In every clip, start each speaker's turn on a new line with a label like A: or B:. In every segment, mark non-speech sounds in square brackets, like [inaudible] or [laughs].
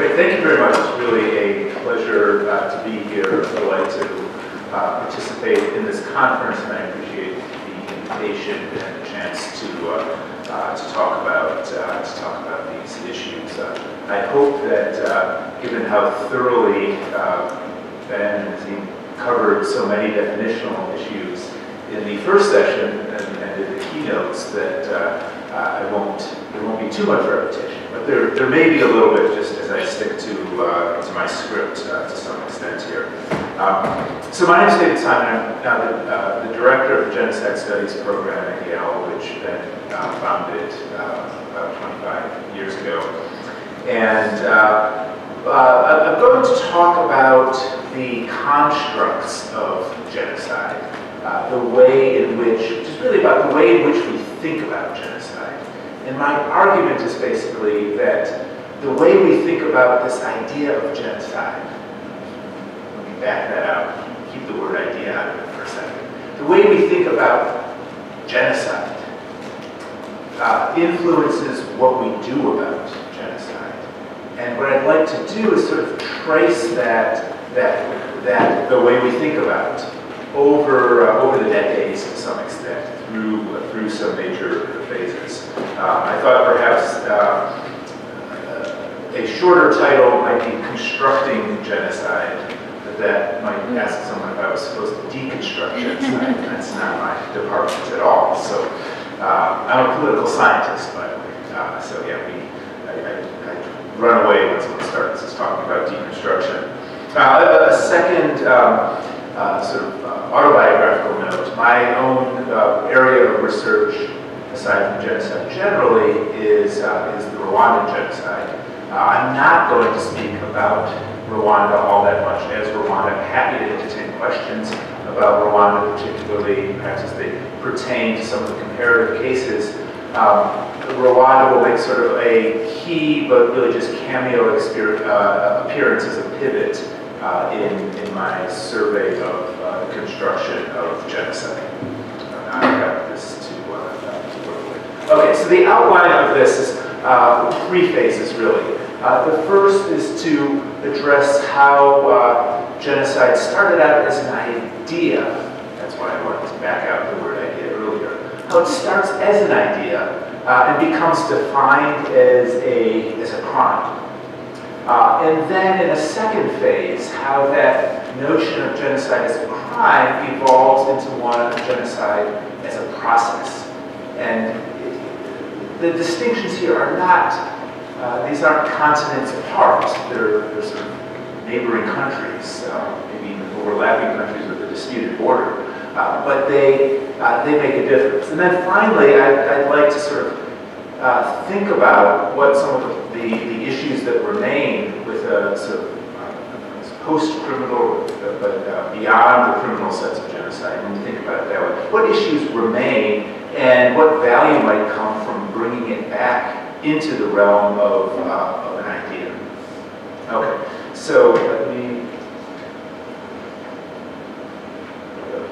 A: Great, thank you very much. It's really a pleasure uh, to be here. I'd like to uh, participate in this conference, and I appreciate the invitation and the chance to uh, uh, to talk about uh, to talk about these issues. Uh, I hope that, given how thoroughly Ben team covered so many definitional issues in the first session and, and in the keynotes, that I won't there won't be too much repetition. But there there may be a little bit just I stick to uh, to my script to some extent here. Um, so my name is David Simon. I'm now the, uh, the, director of the Genocide Studies program at Yale, which Ben uh, founded uh, about 25 years ago. And uh, uh, I'm going to talk about the constructs of genocide, uh, the way in which, which is really about the way in which we think about genocide. And my argument is basically that the way we think about this idea of genocide let me back that out. Keep the word idea out of it for a second. The way we think about genocide uh, influences what we do about genocide. And what I'd like to do is sort of trace that, that, that the way we think about it over, uh, over the decades to some extent through, uh, through some major phases. Uh, I thought perhaps uh, a shorter title might be Constructing Genocide, but that might ask someone if I was supposed to deconstruct genocide. [laughs] That's not my department at all. So uh, I'm a political scientist, by the way. Uh, so yeah, we I, I, I, run away when someone starts talking about deconstruction. Uh, a second um, uh, sort of uh, autobiographical note. My own uh, area of research, aside from genocide generally, is is the Rwandan genocide. I'm not going to speak about Rwanda all that much as Rwanda. I'm happy to entertain questions about Rwanda, particularly perhaps as they pertain to some of the comparative cases. Um, Rwanda will make sort of a key, but really just cameo uh, appearance as a pivot uh, in, in my survey of uh, the construction of genocide. I got this to, uh. Okay, so the outline of this is uh, three phases really. Uh, the first is to address how uh, genocide started out as an idea. That's why I wanted to back out the word idea earlier. How it starts as an idea uh, and becomes defined as a, as a crime. Uh, and then in a second phase, how that notion of genocide as a crime evolves into one of genocide as a process. And the distinctions here are not uh, these aren't continents apart. They're, they're sort of neighboring countries, uh, maybe even overlapping countries with a disputed border. Uh, but they, uh, they make a difference. And then finally, I, would like to sort of uh, think about what some of the, the issues that remain with a sort of post-criminal, but beyond the criminal sense of genocide, when you think about it that way. What issues remain and what value might come from bringing it back into the realm of, uh, of an idea. Okay, so let me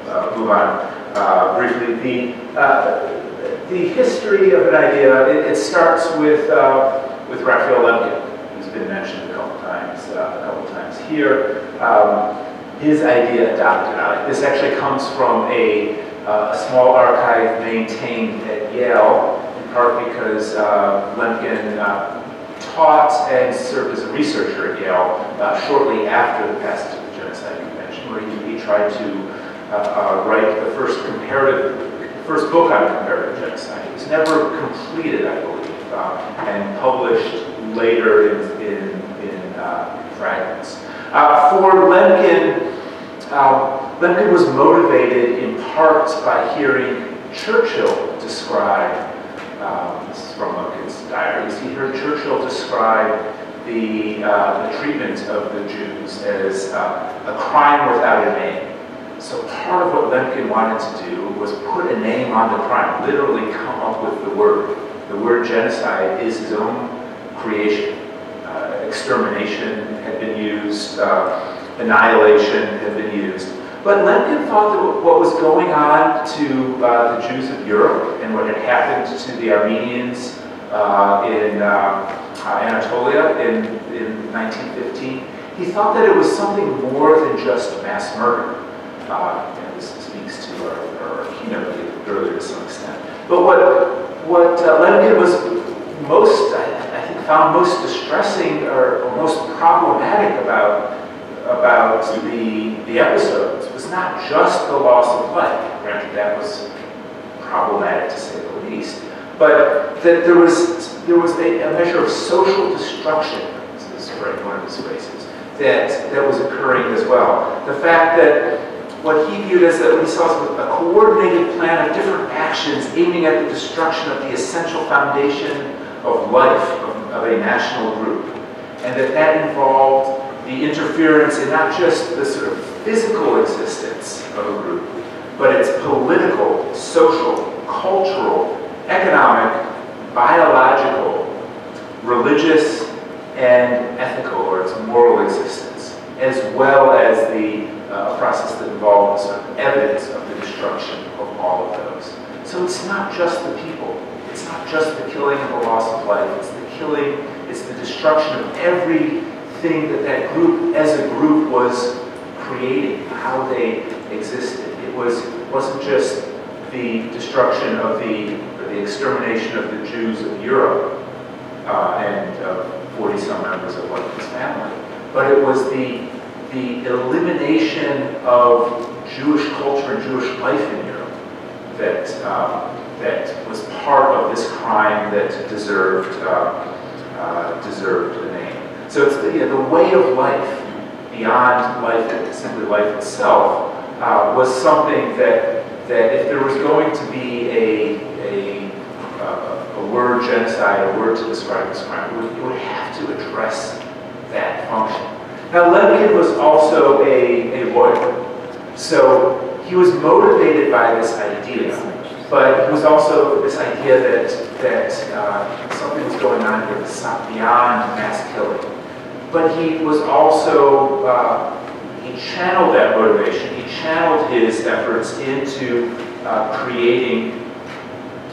A: uh, move on uh, briefly. The, uh, the history of an idea, it, it starts with, uh, with Raphael Lemkin, who's been mentioned a couple times, uh, a couple times here. Um, his idea adopted. This actually comes from a, a small archive maintained at Yale part because uh, Lemkin uh, taught and served as a researcher at Yale uh, shortly after the passage of the Genocide Convention, where he, he tried to uh, uh, write the first comparative, first book on comparative genocide. It was never completed, I believe, and published later in, in, in fragments. for Lemkin, um, Lemkin was motivated in part by hearing Churchill describe um, this is from Lemkin's diaries, he heard Churchill describe the, uh, the treatment of the Jews as uh, a crime without a name. So part of what Lemkin wanted to do was put a name on the crime, literally come up with the word. The word genocide is his own creation. Uh, extermination had been used, uh, annihilation had been used. But Lemkin thought that what was going on to uh, the Jews of Europe and what had happened to the Armenians uh, in, uh, uh, Anatolia in, in 1915, he thought that it was something more than just mass murder. Uh, and this speaks to our, our keynote earlier to some extent. But what, what Lemkin was most, I, I, think, found most distressing or, or most problematic about about the, the episodes was not just the loss of life. Granted, that was problematic to say the least, but that there was there was a, a measure of social destruction. This is one of his phrases that that was occurring as well. The fact that what he viewed as what he saw as a coordinated plan of different actions aiming at the destruction of the essential foundation of life of, of a national group, and that that involved the interference in not just the sort of physical existence of a group, but its political, social, cultural, economic, biological, religious, and ethical, or its moral existence, as well as the uh, process that involves sort of evidence of the destruction of all of those. So it's not just the people. It's not just the killing and the loss of life. It's the killing, it's the destruction of every thing that that group, as a group, was creating, how they existed. It was, wasn't just the destruction of the, the extermination of the Jews of Europe uh, and 40-some members of his family, but it was the, the elimination of Jewish culture and Jewish life in Europe that, um, that was part of this crime that deserved, uh, uh, deserved. So it's the, you know, the way of life beyond life, simply life itself, uh, was something that, that if there was going to be a, a, uh, a word genocide, a word to describe this crime, it would, it would have to address that function. Now, Lemkin was also a, a lawyer, so he was motivated by this idea, but it was also this idea that, that uh, something was going on here beyond mass killing but he was also, uh, he channeled that motivation, he channeled his efforts into uh, creating,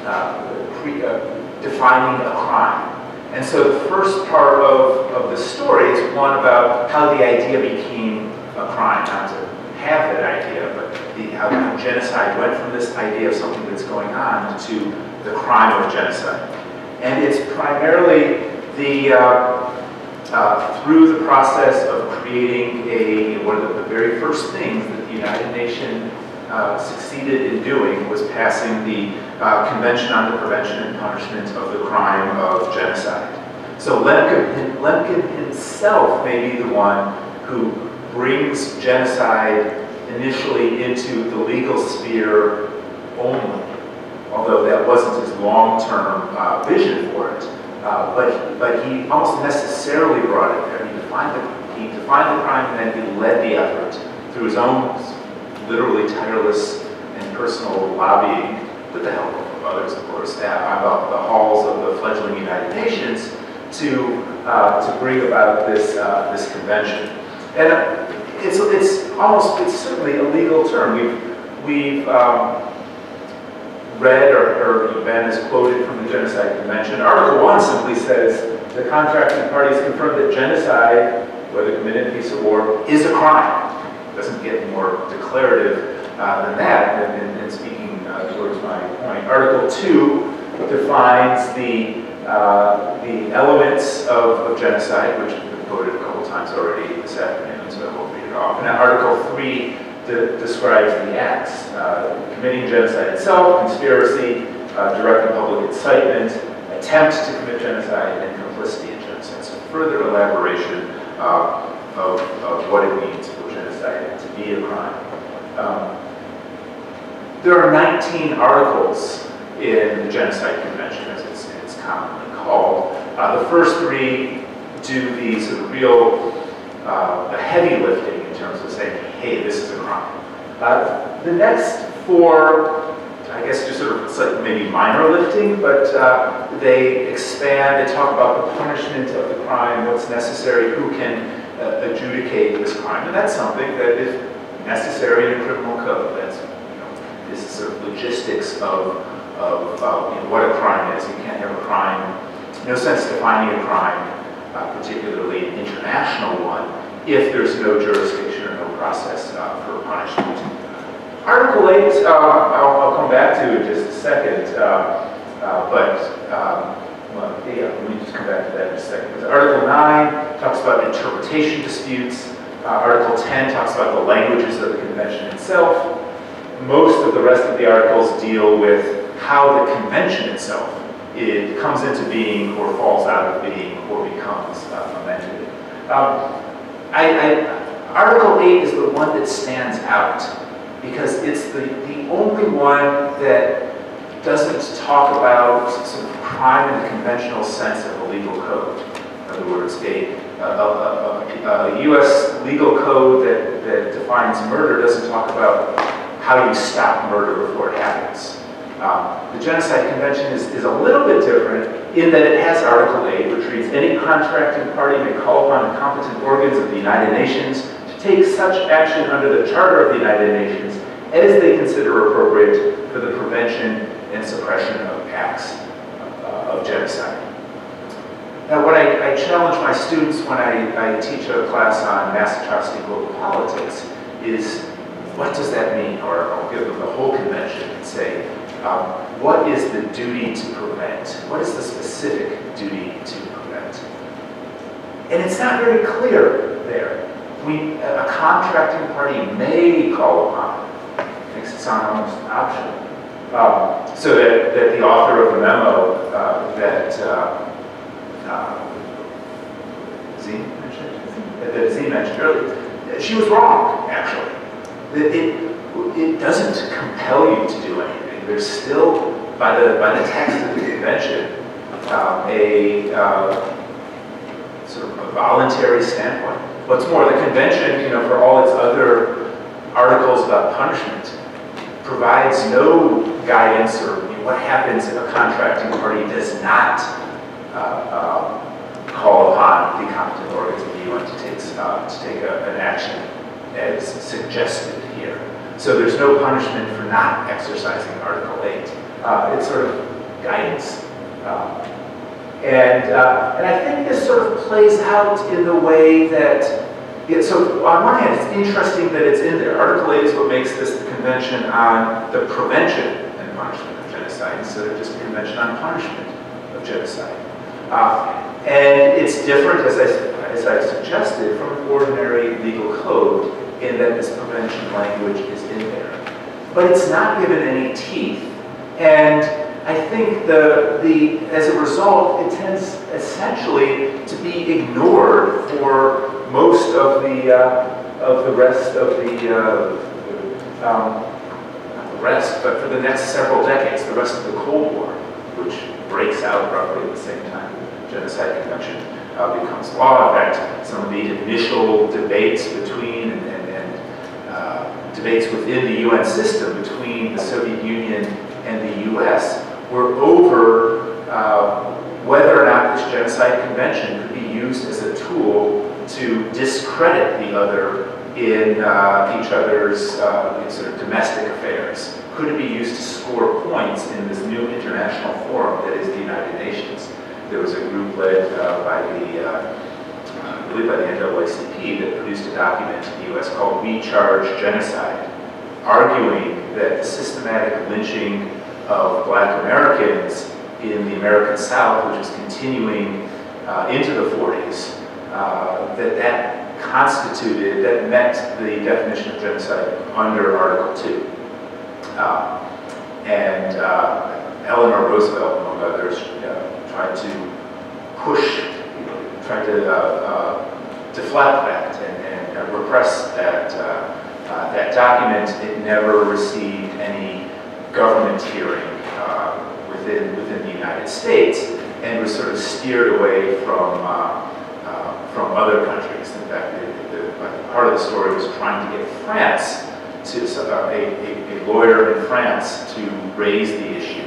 A: uh, cre uh, defining a crime. And so the first part of, of the story is one about how the idea became a crime, not to have that idea, but the, how, genocide went from this idea of something that's going on to the crime of genocide. And it's primarily the, uh, uh, through the process of creating a, one of the, very first things that the United Nations uh, succeeded in doing was passing the uh, Convention on the Prevention and Punishment of the Crime of Genocide. So Lemkin, Lemkin himself may be the one who brings genocide initially into the legal sphere only, although that wasn't his long-term uh, vision for it. Uh, but, but he almost necessarily brought it there. He defined, the, he defined the crime and then he led the effort through his own literally tireless and personal lobbying, with the help of others, of course, about the halls of the fledgling United Nations to, uh, to bring about this, uh, this convention. And it's, it's almost, it's certainly a legal term. We've, we've um, read or, or Ben has quoted from the Genocide Convention. Article 1 simply says, the contracting parties confirm that genocide, whether committed in peace or war, is a crime. It doesn't get more declarative uh, than that, and, and speaking uh, towards my point. Article 2 defines the, uh, the elements of, of genocide, which have been quoted a couple times already this afternoon, so I won't read it off. And Article 3 de describes the acts, uh, committing genocide itself, conspiracy, uh, direct and public incitement, attempt to commit genocide, and complicity in genocide. So further elaboration uh, of, of what it means for genocide to be a crime. Um, there are 19 articles in the Genocide Convention, as it's, it's commonly called. Uh, the first three do the sort of real, uh, the heavy lifting terms of saying, hey, this is a crime. Uh, the next four, I guess just sort of maybe minor lifting, but uh, they expand, they talk about the punishment of the crime, what's necessary, who can uh, adjudicate this crime. And that's something that is necessary in a criminal code. That's, you know, this is sort of logistics of, of you know, what a crime is. You can't have a crime no sense defining a crime, uh, particularly an international one, if there's no jurisdiction or no process uh, for punishment. Article 8, uh, I'll, I'll, come back to in just a second, uh, uh, but um, well, yeah, let me just come back to that in a second. Article 9 talks about interpretation disputes. Uh, Article 10 talks about the languages of the convention itself. Most of the rest of the articles deal with how the convention itself it comes into being or falls out of being or becomes uh, amended. Um, I, I, Article 8 is the one that stands out because it's the, the only one that doesn't talk about of crime in the conventional sense of a legal code. In other words, a, a, a, a, U.S. legal code that, that defines murder doesn't talk about how you stop murder before it happens. Um, the Genocide Convention is, is a little bit different in that it has Article 8, which reads, any contracting party may call upon the competent organs of the United Nations to take such action under the Charter of the United Nations as they consider appropriate for the prevention and suppression of acts uh, of genocide. Now, what I, I, challenge my students when I, I teach a class on mass atrocity global politics is what does that mean? Or I'll give them the whole convention and say, what is the duty to prevent? What is the specific duty to prevent? And it's not very clear there. We, a contracting party may call upon it. Makes it sound almost optional. Um, so that, that the author of the memo uh, that uh, uh, Z mentioned, that Z mentioned earlier, she was wrong, actually. It, it, it doesn't compel you to do anything. There's still, by the, by the text of the convention, a uh, sort of a voluntary standpoint. What's more, the convention, you know, for all its other articles about punishment, provides no guidance or you know, what happens if a contracting party does not uh, um, call upon the competent organs of the UN to take, uh, to take a, an action as suggested here. So there's no punishment for not exercising Article 8. Uh, it's sort of guidance. Um, and, uh, and I think this sort of plays out in the way that yeah, so on one hand, it's interesting that it's in there. Article 8 is what makes this the convention on the prevention and punishment of genocide instead of just a convention on punishment of genocide. Uh, and it's different, as I, as I suggested, from ordinary legal code in that this prevention language in there. But it's not given any teeth. And I think the, the, as a result, it tends essentially to be ignored for most of the uh, of the rest of the uh, um, the rest, but for the next several decades, the rest of the Cold War, which breaks out roughly at the same time the Genocide Convention uh, becomes law. In fact, some of the initial debates between and, and, and uh, debates within the UN system between the Soviet Union and the U.S. were over uh, whether or not this Genocide Convention could be used as a tool to discredit the other in uh, each other's uh, sort of domestic affairs? Could it be used to score points in this new international forum that is the United Nations? There was a group led uh, by the, uh, believe by the NAACP that produced a document in the U.S. called We Charge Genocide, arguing that the systematic lynching of black Americans in the American South, which is continuing uh, into the 40s, uh, that that constituted, that met the definition of genocide under Article 2. Uh, and uh, Eleanor Roosevelt, among others, tried to push, you know, tried to deflect that and, and repress that, uh, that document. It never received any government hearing uh, within, within the United States and was sort of steered away from uh, from other countries. In fact, the, the, part of the story was trying to get France to, uh, a, a, a, lawyer in France to raise the issue.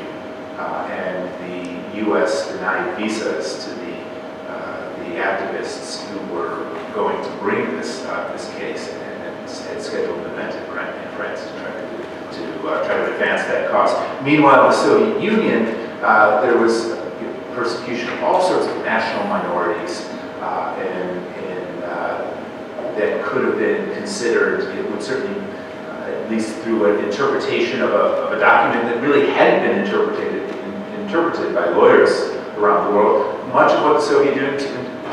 A: Uh, and the U.S. denied visas to uh, activists who were going to bring this, uh, this case and, and had scheduled an event in France to try to, to uh, try to advance that cause. Meanwhile, the Soviet Union, uh, there was persecution of all sorts of national minorities uh, and, and uh, that could have been considered, it would certainly, uh, at least through an interpretation of a, of a document that really hadn't been interpreted, in, interpreted by lawyers around the world, much of what the Soviet Union,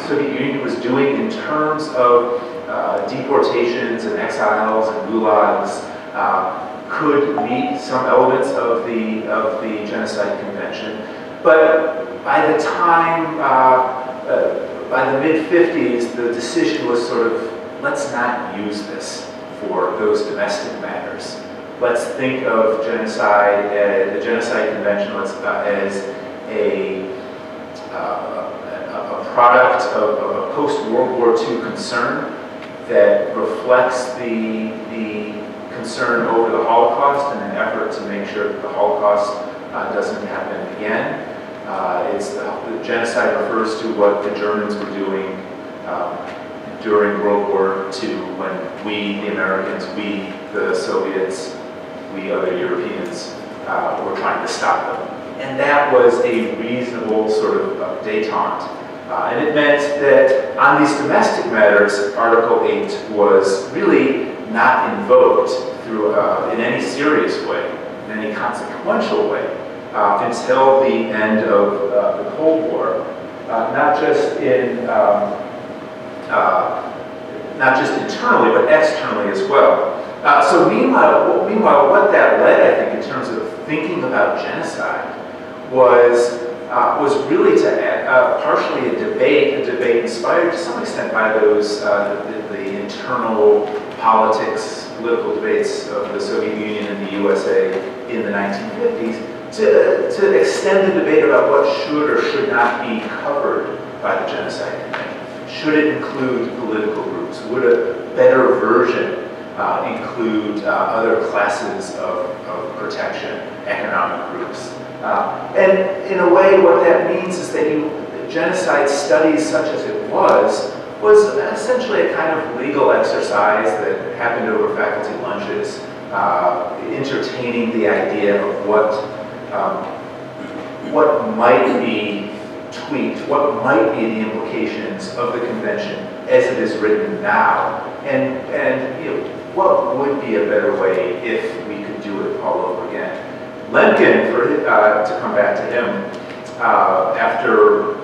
A: Soviet Union was doing in terms of uh, deportations and exiles and gulags uh, could meet some elements of the, of the Genocide Convention. But by the time, uh, uh, by the mid-50s, the decision was sort of, let's not use this for those domestic matters. Let's think of genocide, uh, the Genocide Convention uh, as a, uh, a product of, of a post-World War II concern that reflects the, the concern over the Holocaust and an effort to make sure that the Holocaust uh, doesn't happen again. Uh, it's the, the, genocide refers to what the Germans were doing um, during World War II when we, the Americans, we, the Soviets, we other Europeans uh, were trying to stop them. And that was a reasonable sort of uh, detente. Uh, and it meant that on these domestic matters, Article 8 was really not invoked through, uh, in any serious way, in any consequential way, uh, until the end of uh, the Cold War. Uh, not just in, um, uh, not just internally, but externally as well. So meanwhile, meanwhile, what that led, I think, in terms of thinking about genocide, was was really to partially a debate, a debate inspired to some extent by those the, the internal politics, political debates of the Soviet Union and the USA in the 1950s to, to extend the debate about what should or should not be covered by the Genocide Convention. Should it include political groups? Would a better version uh, include uh, other classes of, of, protection, economic groups? Uh, and in a way, what that means is that you, genocide studies such as it was was essentially a kind of legal exercise that happened over faculty lunches, uh, entertaining the idea of what, um, what might be tweaked, what might be the implications of the convention as it is written now, and, and you know, what would be a better way if we could do it all over again. Lemkin, for, uh, to come back to him, uh, after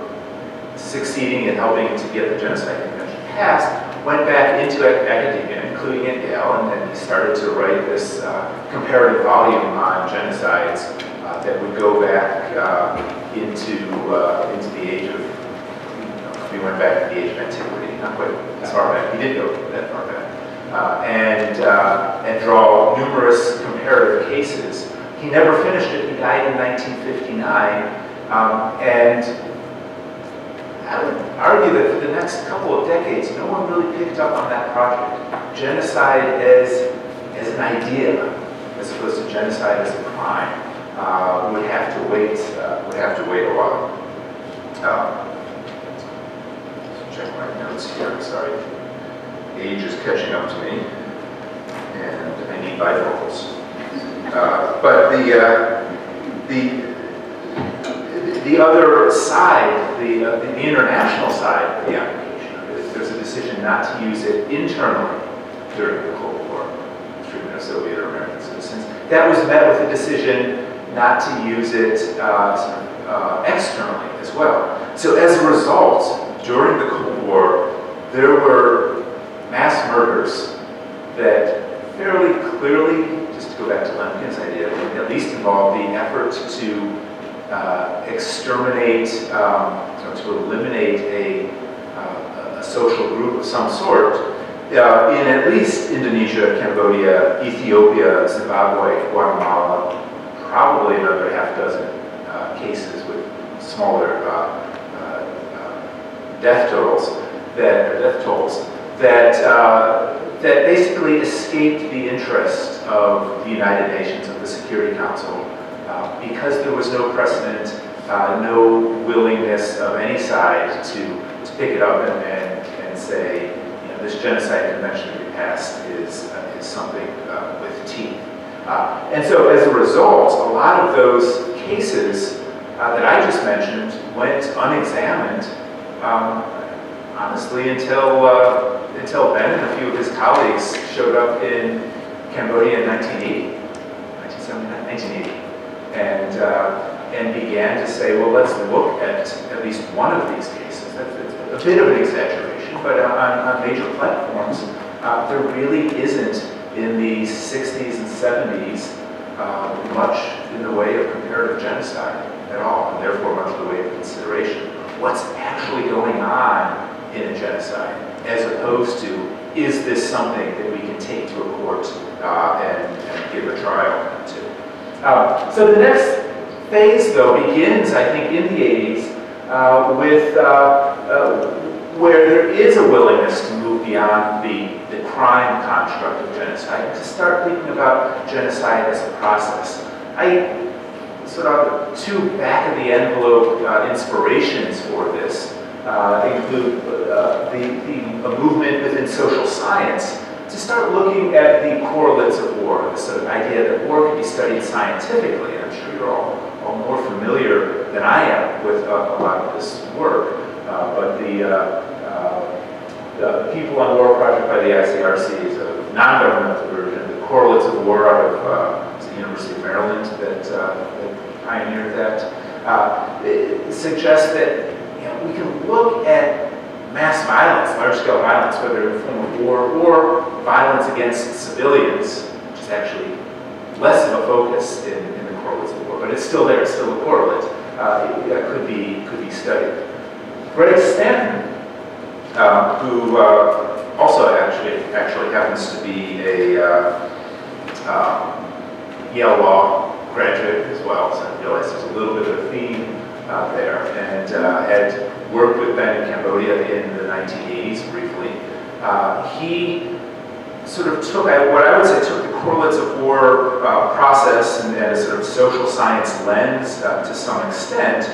A: succeeding in helping to get the Genocide Convention passed, went back into academia, including at Yale, and then he started to write this uh, comparative volume on genocides uh, that would go back uh, into uh, into the age of, you know, we went back to the age of antiquity, not quite as far back, he did go that far back, and, and draw numerous comparative cases. He never finished it, he died in 1959, um, and I would argue that for the next couple of decades, no one really picked up on that project. Genocide as, as an idea, as opposed to genocide as a crime, uh, would have to wait. Uh, would have to wait a while. Um, check my notes here. Sorry, age is catching up to me, and I need bifocals. Uh, but the uh, the the other side, the, uh, the international side of the application there's a decision not to use it internally during the Cold War, treatment of Soviet or American citizens. That was met with a decision not to use it uh, uh, externally as well. So as a result, during the Cold War, there were mass murders that fairly clearly, to go back to Lemkin's idea, at least involve the effort to uh, exterminate, um, or to eliminate a, uh, a, social group of some sort uh, in at least Indonesia, Cambodia, Ethiopia, Zimbabwe, Guatemala, probably another half dozen uh, cases with smaller uh, death totals that, death tolls that that basically escaped the interest of the United Nations, of the Security Council, uh, because there was no precedent, uh, no willingness of any side to, to pick it up and, and, and say, you know, this genocide convention that we passed is, uh, is something uh, with teeth. Uh, and so as a result, a lot of those cases uh, that I just mentioned went unexamined, um, honestly, until, until Ben and a few of his colleagues showed up in Cambodia in 1980, 1979, 1980, and, uh, and began to say, well, let's look at at least one of these cases. That's a bit of an exaggeration, but on, on major platforms, uh, there really isn't in the 60s and 70s uh, much in the way of comparative genocide at all, and therefore much in the way of consideration. What's actually going on in a genocide, as opposed to, is this something that we can take to a court uh, and, and, give a trial to? Um, so the next phase, though, begins, I think, in the 80s uh, with uh, uh, where there is a willingness to move beyond the, the crime construct of genocide and to start thinking about genocide as a process. I sort of two back of the envelope uh, inspirations for this uh, include uh, the, the a movement within social science to start looking at the correlates of war, the sort of idea that war can be studied scientifically. I'm sure you're all, all more familiar than I am with a lot of this work. Uh, but the, uh, uh, the People on War project by the ICRC is a non-governmental version. The Correlates of War out of the University of Maryland that, that pioneered that. suggests that you know, we can look at mass violence, large-scale violence, whether in the form of war or violence against civilians, which is actually less of a focus in, in the correlates of war, but it's still there, it's still a correlate, uh, it, could be could be studied. Greg Stanton, uh, who uh, also actually actually happens to be a uh, um, Yale Law graduate as well, so I realize there's a little bit of a theme uh, there, and uh, had worked with Ben in Cambodia in the 1980s briefly. he sort of took, what I would say, took the correlates of war uh, process and, and, a sort of social science lens uh, to some extent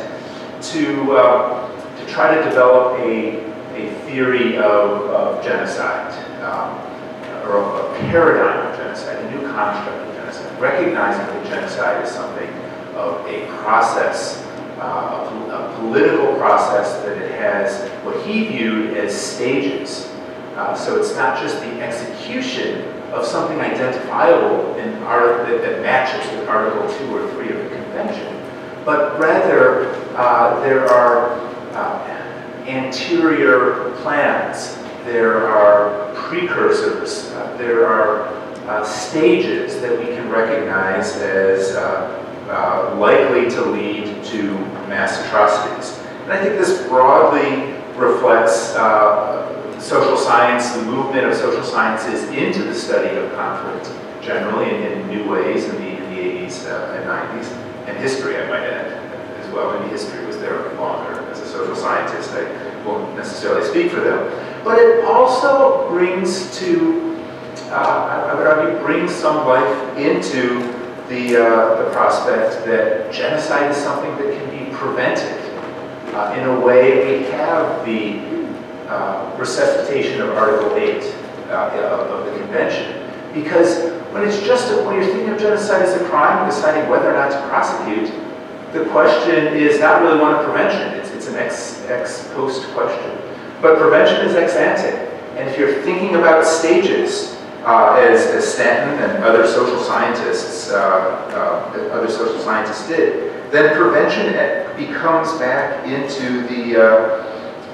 A: to, uh, to try to develop a, a theory of, of genocide, um, or a, a paradigm of genocide, a new construct of genocide, recognizing that genocide is something of a process, uh, a, political process that it has what he viewed as stages. Uh, so it's not just the execution of something identifiable in art that, that, matches with Article 2 or 3 of the Convention, but rather uh, there are uh, anterior plans, there are precursors, uh, there are uh, stages that we can recognize as uh, likely to lead to mass atrocities. And I think this broadly reflects social science, the movement of social sciences into the study of conflict generally in, in new ways in the, in the 80s uh, and 90s, and history, I might add, as well. Maybe history was there longer as a social scientist. I won't necessarily speak for them. But it also brings to, uh, I would argue, brings some life into the, uh, the prospect that genocide is something that can be prevented. Uh, in a way, we have the uh, resuscitation of Article 8 uh, of, the convention. Because when it's just, a, when you're thinking of genocide as a crime, and deciding whether or not to prosecute, the question is not really one of prevention. It's, it's an ex, ex post question. But prevention is ex ante. And if you're thinking about stages, uh, as, as Stanton and other social scientists, uh, uh, other social scientists did, then prevention becomes back into the uh,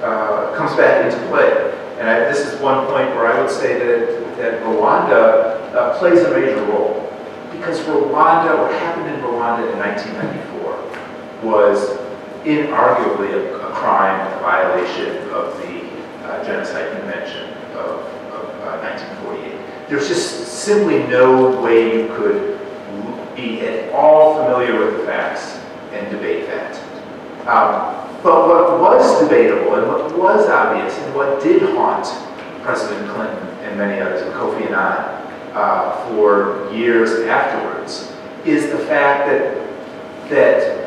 A: uh, comes back into play. And I, this is one point where I would say that, that Rwanda uh, plays a major role. Because Rwanda, what happened in Rwanda in 1994 was inarguably a, a crime, a violation of the uh, Genocide Convention of, of 1948. There's just simply no way you could be at all familiar with the facts and debate that. Um, but what was debatable and what was obvious and what did haunt President Clinton and many others, and Kofi Annan, uh, for years afterwards, is the fact that that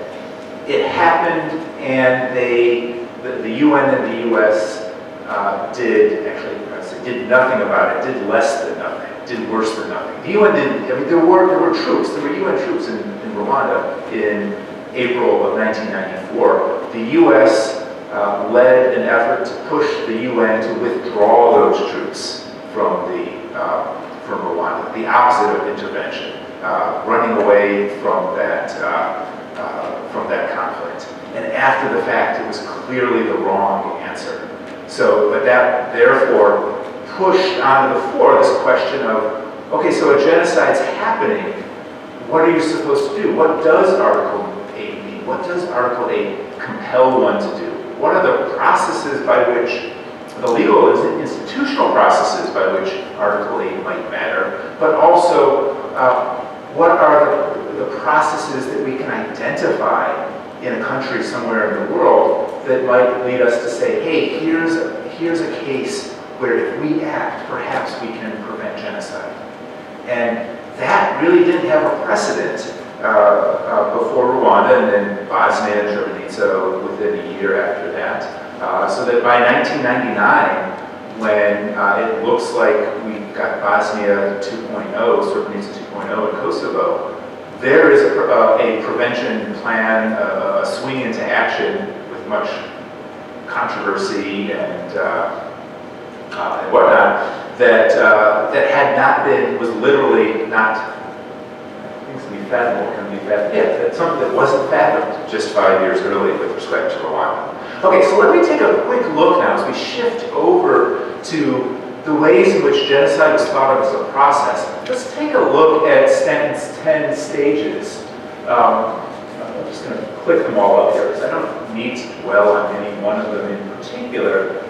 A: it happened and they, the, the UN and the US uh, did, actually, did nothing about it, did less than nothing, did worse than nothing. The UN didn't, I mean, there were, there were troops, there were UN troops in, in Rwanda in April of 1994, the U.S. Uh, led an effort to push the UN to withdraw those troops from the uh, from Rwanda, the opposite of intervention, uh, running away from that uh, uh, from that conflict. And after the fact, it was clearly the wrong answer. So, but that therefore pushed onto the floor this question of, okay, so a genocide's happening. What are you supposed to do? What does Article 8 mean? What does Article 8 compel one to do? What are the processes by which, the legal and institutional processes by which Article 8 might matter, but also uh, what are the, the processes that we can identify in a country somewhere in the world that might lead us to say, hey, here's here's a case where if we act, perhaps we can prevent genocide. And that really didn't have a precedent uh, uh, before Rwanda and then Bosnia and Srebrenica within a year after that. Uh, so that by 1999, when uh, it looks like we got Bosnia 2.0, Srebrenica 2.0 in Kosovo, there is a, uh, a prevention plan, uh, a swing into action with much controversy and, uh, and whatnot that, uh, that had not been, was literally not, things can be fathomable, can be fathomable, yeah, that's something that wasn't fathomed just five years earlier with respect to Rwanda. Okay, so let me take a quick look now as we shift over to the ways in which genocide is thought of as a process. Let's take a look at Stanton's 10 stages. Um, I'm just going to click them all up here because I don't need to dwell on any one of them in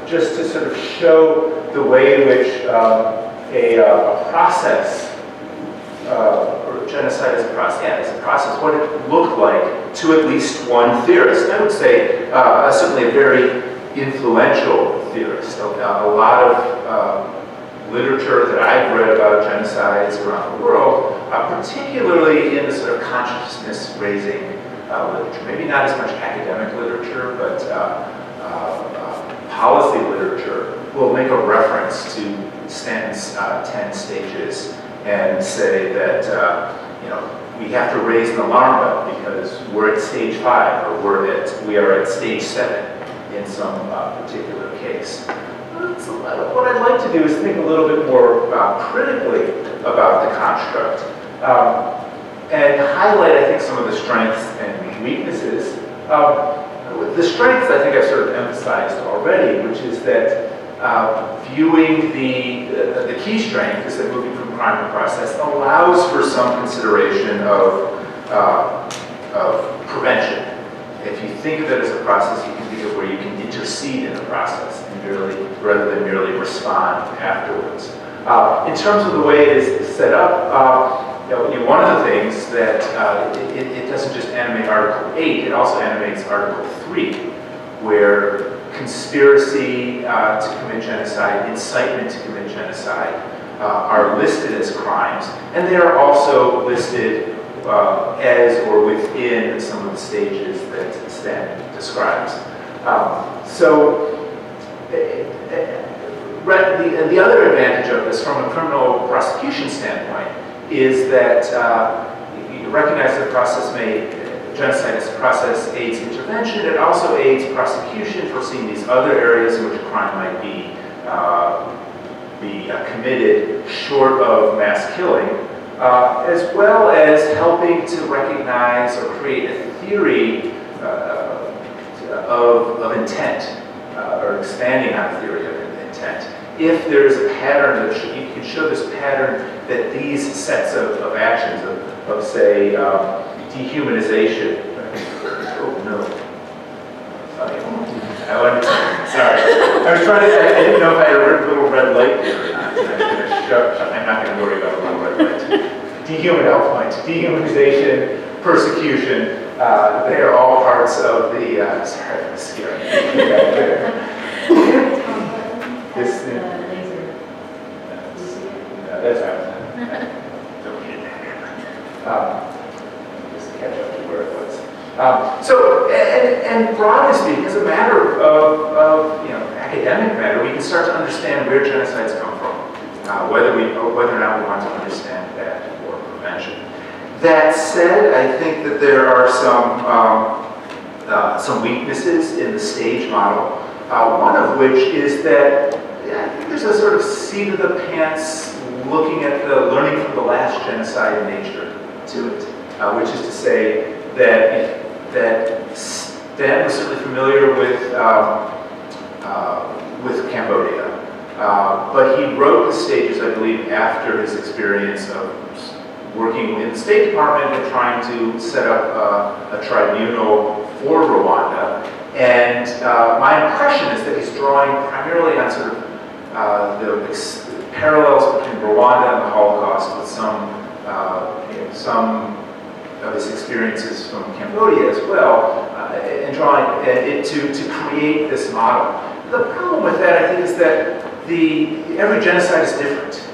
A: just to sort of show the way in which um, a, uh, a, process, uh, or genocide as a process, yeah, as a process, what it looked like to at least one theorist. I would say uh, certainly a very influential theorist. A, a lot of uh, literature that I've read about genocides around the world, uh, particularly in the sort of consciousness-raising uh, literature. Maybe not as much academic literature, but uh, policy literature will make a reference to Stanton's 10 stages and say that, you know, we have to raise an alarm bell because we're at stage five or we're at, we are at stage seven in some uh, particular case. What I'd like to do is think a little bit more uh, critically about the construct um, and highlight, I think, some of the strengths and weaknesses. Um, the strengths, I think I've sort of emphasized already, which is that uh, viewing the, uh, the key strength is that moving from crime to process allows for some consideration of, uh, of prevention. If you think of it as a process, you can think of where you can intercede in the process and merely, rather than merely respond afterwards. Uh, in terms of the way it is set up, uh, you know, one of the things that uh, it, it, doesn't just animate Article 8, it also animates Article 3, where conspiracy uh, to commit genocide, incitement to commit genocide uh, are listed as crimes, and they are also listed uh, as or within some of the stages that Stanton describes. Um, so the, the other advantage of this from a criminal prosecution standpoint is that uh, you recognize the process may, genocide as a process aids intervention, it also aids prosecution for seeing these other areas in which a crime might be, uh, be uh, committed short of mass killing, uh, as well as helping to recognize or create a theory uh, of, of intent, uh, or expanding on the theory of intent. If there is a pattern that you can show this pattern that these sets of, of actions of, of say, um, dehumanization. Oh no. Sorry. I went, sorry. I was trying to, I, didn't know if I had a little red light there not. I'm not going to worry about a little red light. Dehuman, health point. Dehumanization, persecution, uh, they are all parts of the, uh, sorry, I'm scaring [laughs] this thing. Uh, that's right. Don't get that. Um, just catch up to where it was. Um, so, and, and broadly speaking, as a matter of, of, you know, academic matter, we can start to understand where genocides come from, uh, whether we, whether or not we want to understand that or prevention. That said, I think that there are some, um, uh, some weaknesses in the stage model. Uh, one of which is that yeah, I think there's a sort of seat of the pants looking at the learning from the last genocide in nature to it, uh, which is to say that that Stan was certainly familiar with um, uh, with Cambodia, uh, but he wrote the stages, I believe, after his experience of working in the State Department and trying to set up uh, a tribunal for Rwanda. And uh, my impression is that he's drawing primarily on sort of uh, the parallels between Rwanda and the Holocaust with some, uh, you know, some of his experiences from Cambodia as well, uh, and drawing it to, to create this model. The problem with that, I think, is that the every genocide is different.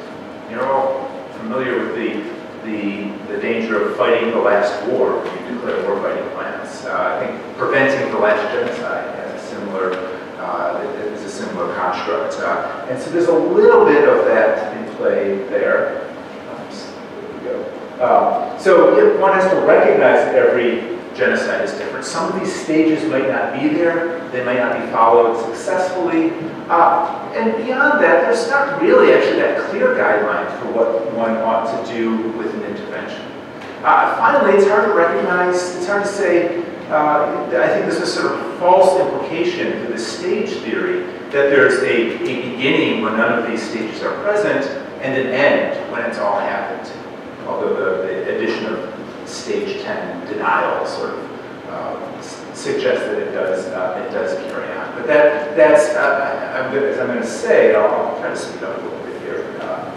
A: You're all familiar with the the, the danger of fighting the last war when you declare war fighting plans. Uh, I think preventing the last genocide has a similar, uh, is a similar construct. Uh, and so there's a little bit of that in play there. Oops, there we go. Um, so one has to recognize that every genocide is different. Some of these stages might not be there. They might not be followed successfully. Uh, and beyond that, there's not really actually that clear guideline for what one ought to do with an intervention. Uh, finally, it's hard to recognize, it's hard to say, uh, I think there's a sort of false implication to the stage theory that there's a, a beginning when none of these stages are present and an end when it's all happened. Although the, the addition of stage 10 denial sort of uh, suggests that it does uh, it does carry on. But that that's uh, I'm as I'm going to say, I'll, I'll, try to speed up a little bit here, uh,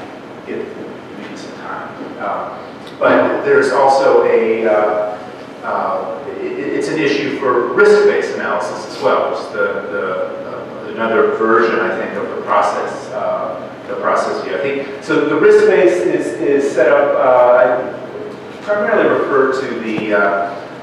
A: give me some time. But there's also a uh, it, it's an issue for risk-based analysis as well, which is the, the another version I think of the process the process view. I think so. The risk-based is is set up. I, primarily refer to the uh,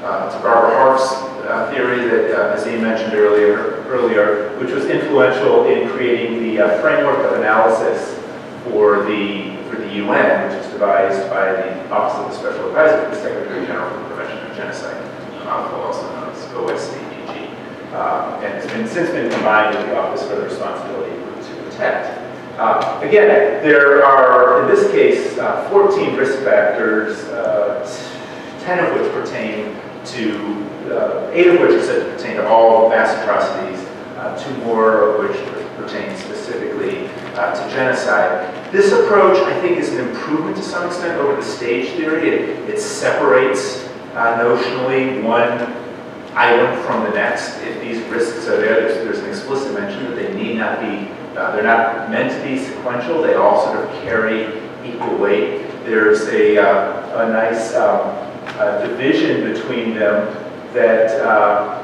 A: uh, to Barbara Harff's uh, theory that uh, Azim mentioned earlier, earlier, which was influential in creating the uh, framework of analysis for the for the UN, which is devised by the Office of the Special Advisor to the Secretary General for the Prevention of Genocide, also known as OSCDG, um, and it's been since been combined with the Office for the Responsibility to Protect. Uh, again, there are, in this case, uh, 14 risk factors, uh, 10 of which pertain to, uh, 8 of which are said to pertain to all mass atrocities, uh, two more of which pertain specifically uh, to genocide. This approach, I think, is an improvement to some extent over the stage theory. It, it separates notionally one item from the next. If these risks are there, there's, there's an explicit mention that they need not be uh, they're not meant to be sequential. They all sort of carry equal weight. There's a, uh, a nice um, division between them that, uh,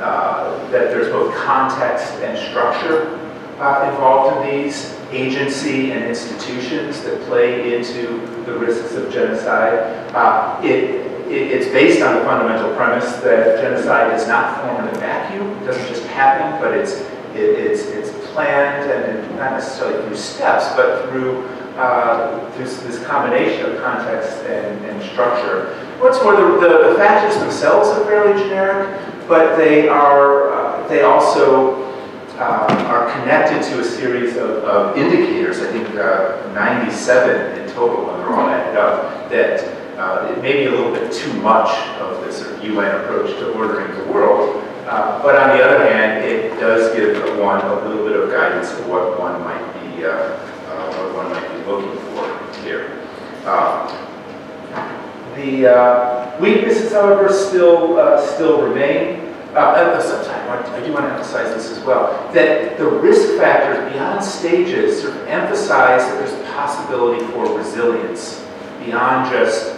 A: uh, that there's both context and structure uh, involved in these, agency and institutions that play into the risks of genocide. it, it's based on the fundamental premise that genocide is not formed in a vacuum. It doesn't just happen, but it's, it, it's, it's planned and not necessarily through steps, but through, uh, through this combination of context and, and structure. What's more, the, the, the, factors themselves are fairly generic, but they are uh, they also uh, are connected to a series of, of indicators. I think uh, 97 in total, when they're all added up, that uh, it may be a little bit too much of this sort of UN approach to ordering the world. Uh, but on the other hand, it does give one a little bit of guidance of what one might be, uh, uh, what one might be looking for here. Uh, the uh, weaknesses, however, still still remain. Uh, sometime, I do want to emphasize this as well, that the risk factors beyond stages sort of emphasize that there's a possibility for resilience beyond just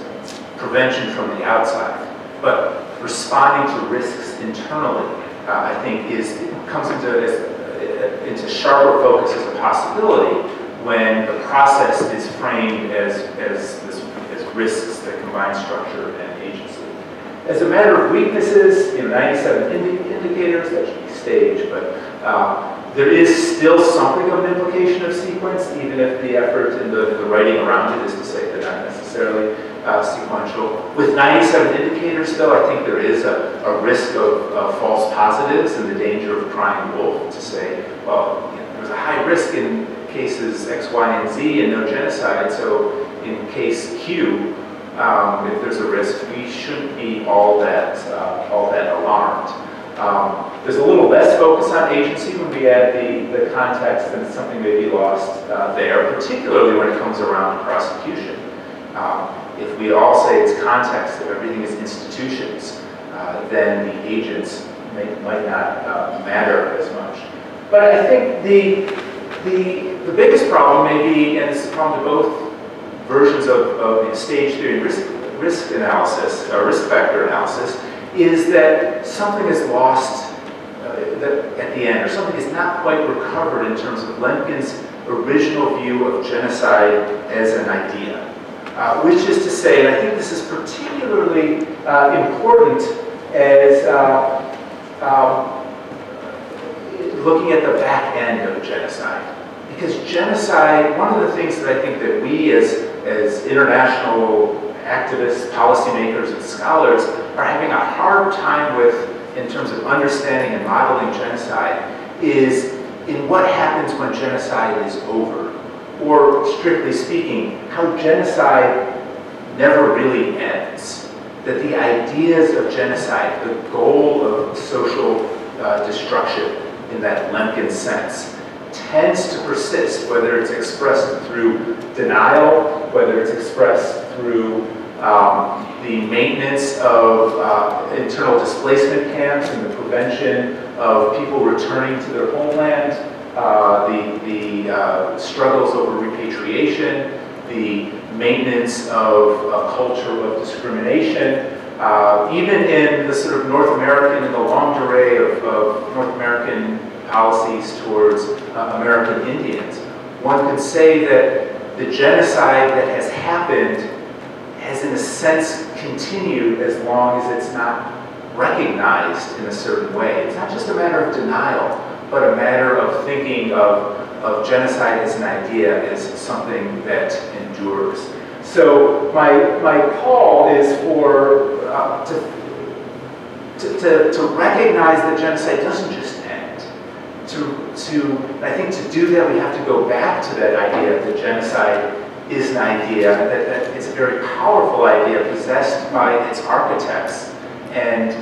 A: prevention from the outside, but responding to risks internally, uh, I think, is comes into, uh, into sharper focus as a possibility when the process is framed as, as, this, as risks that combine structure. As a matter of weaknesses, know, 97 indi indicators, that should be staged, but uh, there is still something of an implication of sequence, even if the effort in the, the writing around it is to say they're not necessarily uh, sequential. With 97 indicators, though, I think there is a, a risk of, of false positives and the danger of crying wolf to say, well, you know, there's a high risk in cases X, Y, and Z and no genocide, so in case Q, um, if there's a risk, we shouldn't be all that, uh, all that alarmed. Um, there's a little less focus on agency when we add the, the context, and something may be lost uh, there, particularly when it comes around to prosecution. Um, if we all say it's context, if everything is institutions, uh, then the agents may, might not uh, matter as much. But I think the, the, the biggest problem may be, and it's a problem to both versions of, of stage theory risk, risk analysis, or risk factor analysis, is that something is lost uh, at the end, or something is not quite recovered in terms of Lemkin's original view of genocide as an idea. Uh, which is to say, and I think this is particularly uh, important as uh, um, looking at the back end of genocide. Because genocide, one of the things that I think that we as, as international activists, policymakers, and scholars are having a hard time with in terms of understanding and modeling genocide is in what happens when genocide is over. Or, strictly speaking, how genocide never really ends. That the ideas of genocide, the goal of social uh, destruction in that Lemkin sense, tends to persist, whether it's expressed through denial, whether it's expressed through um, the maintenance of uh, internal displacement camps and the prevention of people returning to their homeland, uh, the, the uh, struggles over repatriation, the maintenance of a culture of discrimination, uh, even in the sort of North American, the long durée of, of North American policies towards uh, American Indians. One could say that the genocide that has happened has in a sense continued as long as it's not recognized in a certain way. It's not just a matter of denial, but a matter of thinking of, of genocide as an idea as something that endures. So my, my call is for uh, to, to, to, to recognize that genocide doesn't just. To, to, I think to do that we have to go back to that idea that genocide is an idea, that, that it's a very powerful idea possessed by its architects and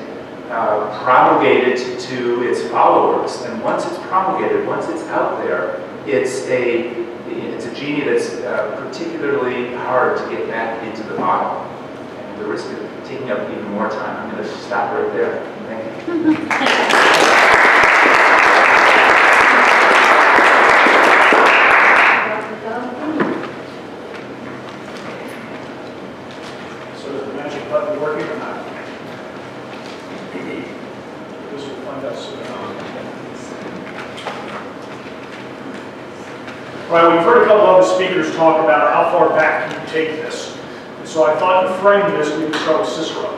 A: uh, promulgated to its followers. And once it's promulgated, once it's out there, it's a, it's a genie that's uh, particularly hard to get back into the bottle. And the risk of taking up even more time, I'm going to stop right there. Thank you. [laughs]
B: Right, we've heard a couple other speakers talk about how far back can you take this. And so I thought to frame this, we would start with Cicero.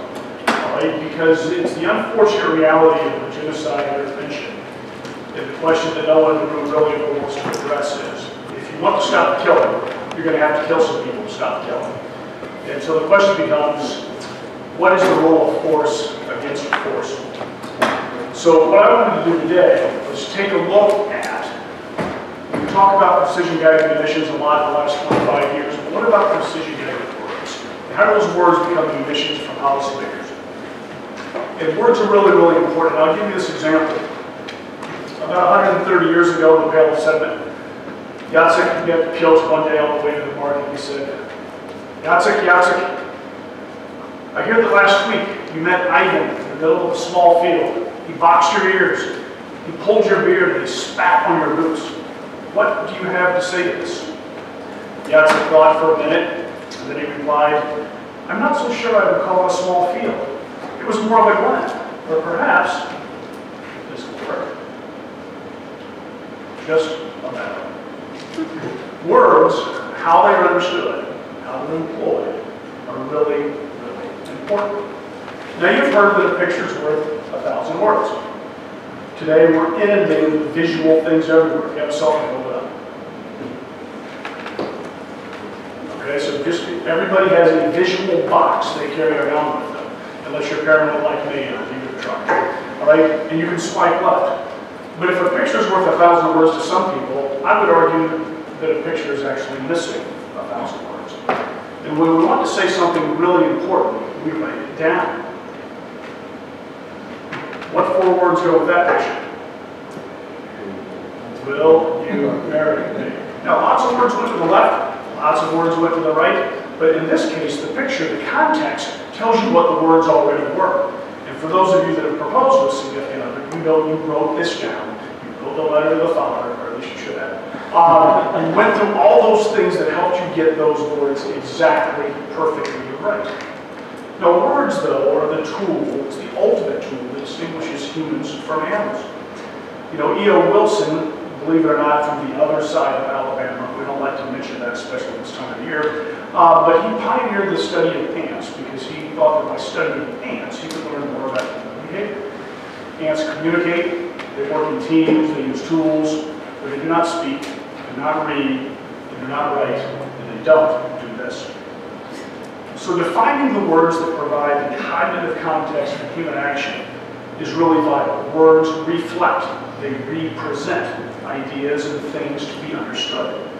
B: Right, because it's the unfortunate reality of the genocide intervention. And the question that no one in the room really wants to address is, if you want to stop killing, you're going to have to kill some people to stop killing. And so the question becomes, what is the role of force against force? So what I wanted to do today was take a look talk about precision-guided munitions a lot in the last 25 years, but what about precision-guided words? How do those words become munitions for policymakers? And words are really, really important. I'll give you this example. About 130 years ago, the Pale Sediment, Jacek got killed one day on the way to the market. He said, Yatsik, Yatsik, I hear that last week you met Ivan in the middle of a small field. He boxed your ears. He pulled your beard and he spat on your boots. What do you have to say to this? Jacek thought for a minute, and then he replied, I'm not so sure I would call it a small field. It was more of a glen, or perhaps this will work. Just a matter. Words, how they are understood, how they're employed, are really, really important. Now you've heard that a picture's worth a thousand words. Today we're inundated with visual things everywhere. You have a cell phone, hold it up. Okay, so just, everybody has a visual box they carry around with them, unless you're paranoid like me and you a truck. All right, and you can swipe left. But if a picture is worth a thousand words to some people, I would argue that a picture is actually missing a thousand words. And when we want to say something really important, we write it down. What four words go with that picture? Will you marry me? Now, lots of words went to the left, lots of words went to the right, but in this case, the picture, the context, tells you what the words already were. And for those of you that have proposed a significant other, you know you wrote this down. You wrote the letter to the father, or at least you should have. Um, you went through all those things that helped you get those words exactly, perfectly right. Now, words, though, are the tool, it's the ultimate tool that distinguishes humans from animals. You know, E.O. Wilson, believe it or not, from the other side of Alabama, like to mention that, especially this time of year, uh, but he pioneered the study of ants because he thought that by studying ants, he could learn more about human behavior. Ants communicate, they work in teams, they use tools, but they do not speak, they do not read, they do not write, and they don't do this. So defining the words that provide the cognitive context for human action is really vital. Words reflect, they represent ideas and things to be understood.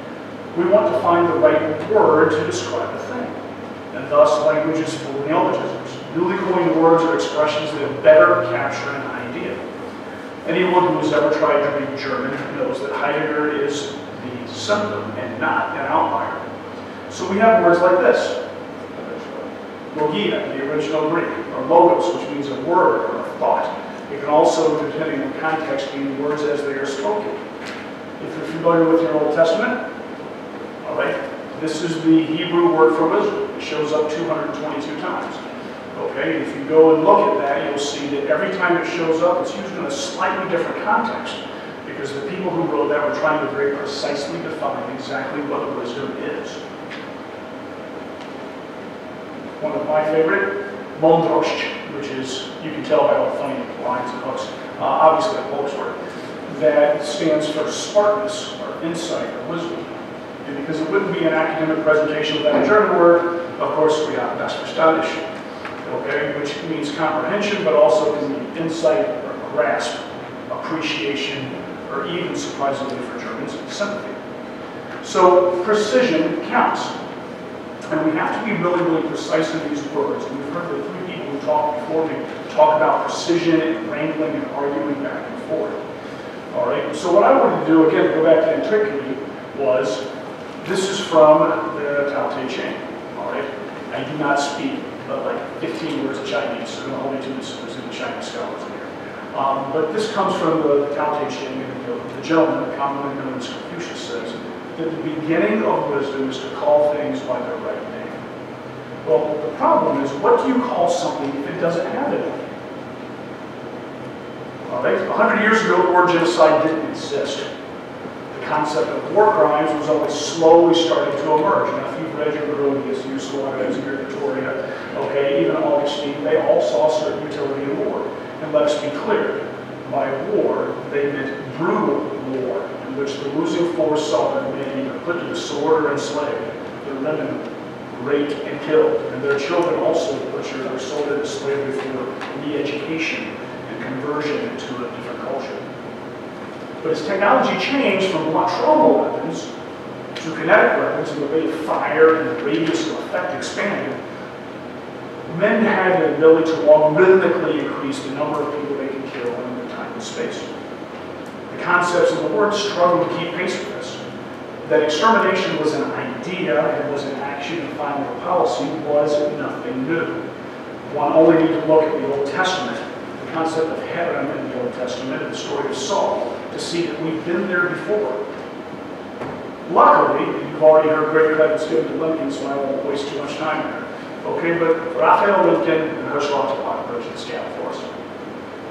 B: We want to find the right word to describe a thing. And thus, language is full of neologisms. Newly coined words or expressions that better capture an idea. Anyone who has ever tried to read German knows that Heidegger is the symptom and not an outlier. So we have words like this. Logia, the original Greek, or logos, which means a word or a thought. It can also, depending on context, mean words as they are spoken. If you're familiar with your Old Testament, all right, this is the Hebrew word for wisdom. It shows up 222 times. Okay, if you go and look at that, you'll see that every time it shows up, it's used in a slightly different context because the people who wrote that were trying to very precisely define exactly what wisdom is. One of my favorite, Mondrost, which is, you can tell by all the funny lines and hooks, uh, obviously a Polish word, that stands for smartness or insight or wisdom. And because it wouldn't be an academic presentation without a German word, of course we have das Verständnis, okay, which means comprehension, but also can mean insight or grasp, appreciation, or even surprisingly for Germans, sympathy. So precision counts. And we have to be really, really precise in these words. We've heard the three people who talked before me talk about precision and wrangling and arguing back and forth. All right, so what I wanted to do, again, to go back to antiquity, was this is from the Tao Te Ching. All right, I do not speak but like 15 words of Chinese, so don't hold me to this, there's the Chinese scholars in here. Um, but this comes from the Tao Te Ching, the, the gentleman, commonly known as Confucius, says that the beginning of wisdom is to call things by their right name. Well, the problem is, what do you call something if it doesn't have name? All right, 100 years ago, the word genocide didn't exist. Concept of war crimes was only slowly starting to emerge. Now, if you've read your Grotius, your Vitoria, okay, even Augustine, they all saw certain utility in war. And let us be clear, by war, they meant brutal war, in which the losing force saw their men either put to the sword or enslaved, their women raped and killed, and their children also butchered or sold into slavery for re-education and conversion into a different. But as technology changed from trauma weapons to kinetic weapons and the rate of fire and the radius of effect expanded, men had the ability to logarithmically increase the number of people they can kill in their time and space. The concepts of the word struggled to keep pace with this. That extermination was an idea and was an action and finally a policy was nothing new. One only need to look at the Old Testament, the concept of heaven in the Old Testament, and the story of Saul, to see that we've been there before. Luckily, you've already heard great credits given to Lemkin, so I won't waste too much time there. Okay, but Raphael Lemkin and Herschel approached the scale for.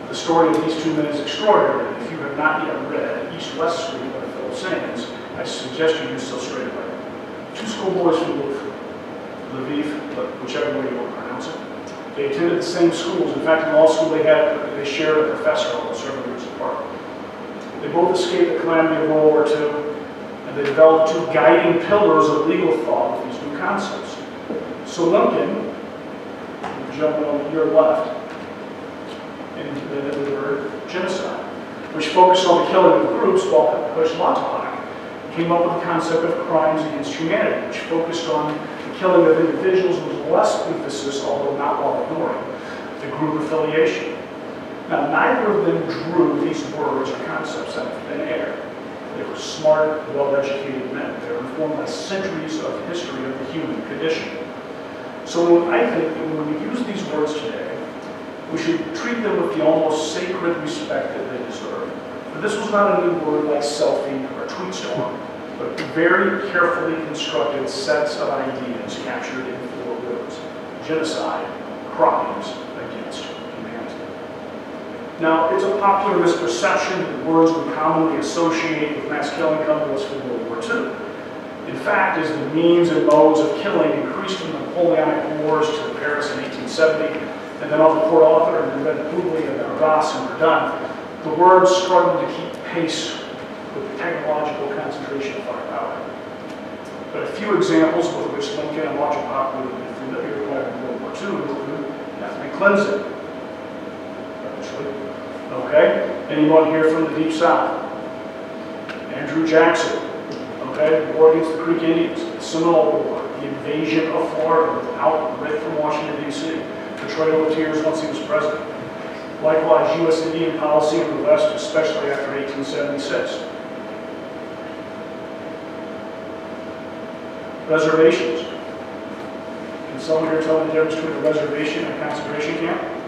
B: The story of these two men is extraordinary. If you have not yet read East West Street by Philippe Sands, I suggest you do so straight away. Two schoolboys from Lviv, but whichever way you want to pronounce it. They attended the same schools. In fact, in law school they had they shared a professor years apart. They both escaped the calamity of World War II, and they developed two guiding pillars of legal thought with these new concepts. So Lemkin, the gentleman on your left, invented the word genocide, which focused on the killing of groups, while Bush-Montauk came up with the concept of crimes against humanity, which focused on the killing of individuals with less emphasis, although not while ignoring, the group affiliation. Now, neither of them drew these words or concepts out of thin air. They were smart, well-educated men. They were informed by centuries of history of the human condition. So I think that when we use these words today, we should treat them with the almost sacred respect that they deserve. For this was not a new word like selfie or tweet storm, but very carefully constructed sets of ideas captured in four words. Genocide, crimes. Now, it's a popular misperception that the words we commonly associate with mass killing come to us from World War II. In fact, as the means and modes of killing increased from the Napoleonic Wars to Paris in 1870, and then on the Port Arthur and then Puglia and then Arras and Verdun, the words struggled to keep pace with the technological concentration of firepower. But a few examples with which Lemkin and Wauchope would have been familiar with World War II include ethnic cleansing. Eventually. Okay? Anyone here from the Deep South? Andrew Jackson. Okay? War against the Creek Indians, the Seminole War, the invasion of Florida without writ from Washington, D.C., the Trail of Tears once he was president. Likewise, U.S. Indian policy in the West, especially after 1876. Reservations. Can someone here tell me the difference between a reservation and a concentration camp?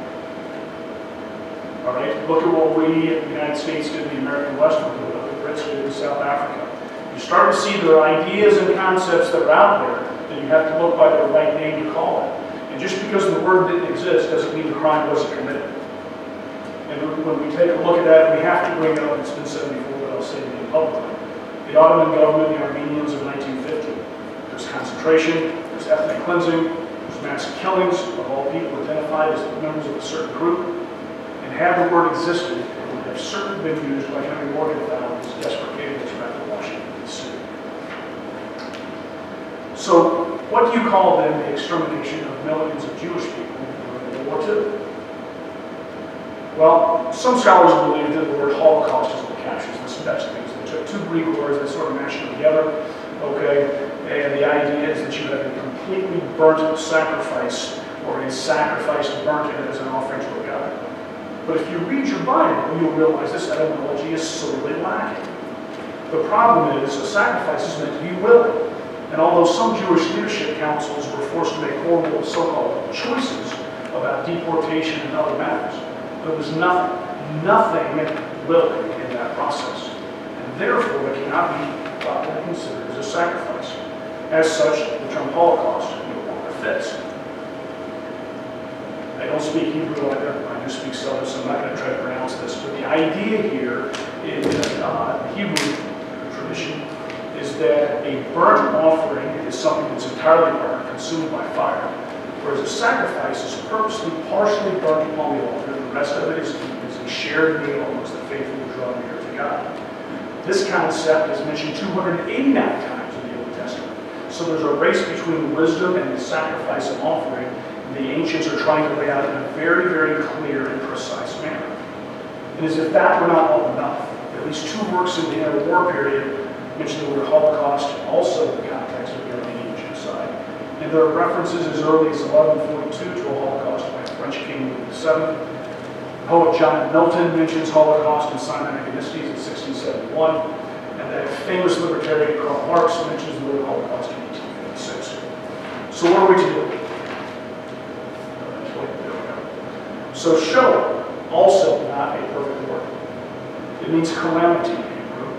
B: All right, look at what we, in the United States, did in the American West, look what the Brits did in South Africa. You start to see are ideas and concepts that are out there that you have to look by the right name to call it. And just because the word didn't exist doesn't mean the crime wasn't committed. And when we take a look at that, we have to bring up, it's been said before, but I'll say it in public. The Ottoman government, the Armenians of 1950, there's concentration, there's ethnic cleansing, there's mass killings of all people identified as members of a certain group. And had the word existed, it would have certainly been used by Henry Morgenthau in his desperate to back to Washington, D.C. So what do you call then the extermination of millions of Jewish people during World War II? Well, some scholars believe that the word Holocaust is what captures this best things. They took two Greek words that sort of mashed them together, okay? And the idea is that you have a completely burnt sacrifice or a sacrifice burnt as an offering to a god. But if you read your Bible, you'll realize this etymology is sorely lacking. The problem is a sacrifice is meant to be willing. And although some Jewish leadership councils were forced to make horrible so-called choices about deportation and other matters, there was nothing, nothing willing in that process. And therefore, it cannot be properly considered as a sacrifice. As such, the term Holocaust no longer fits. I don't speak Hebrew either. I do speak Southern, so I'm not going to try to pronounce this. But the idea here in uh, Hebrew tradition is that a burnt offering is something that's entirely burnt, consumed by fire, whereas a sacrifice is purposely partially burnt upon the altar and the rest of it is, is a shared meal amongst the faithful who draw near to God. This concept is mentioned 289 times in the Old Testament. So there's a race between wisdom and the sacrifice and offering. The ancients are trying to lay out in a very, very clear and precise manner. And as if that were not all enough, at least two works in the interwar period mention the word Holocaust also in the context of the Armenian genocide. And there are references as early as 1142 to a Holocaust by French king Louis VII Poet John Milton mentions Holocaust in Samson Agonistes in 1671, and that famous libertarian Karl Marx mentions the word Holocaust in 1856. So what are we to do? Shoah, also not a perfect word. It means calamity in Hebrew.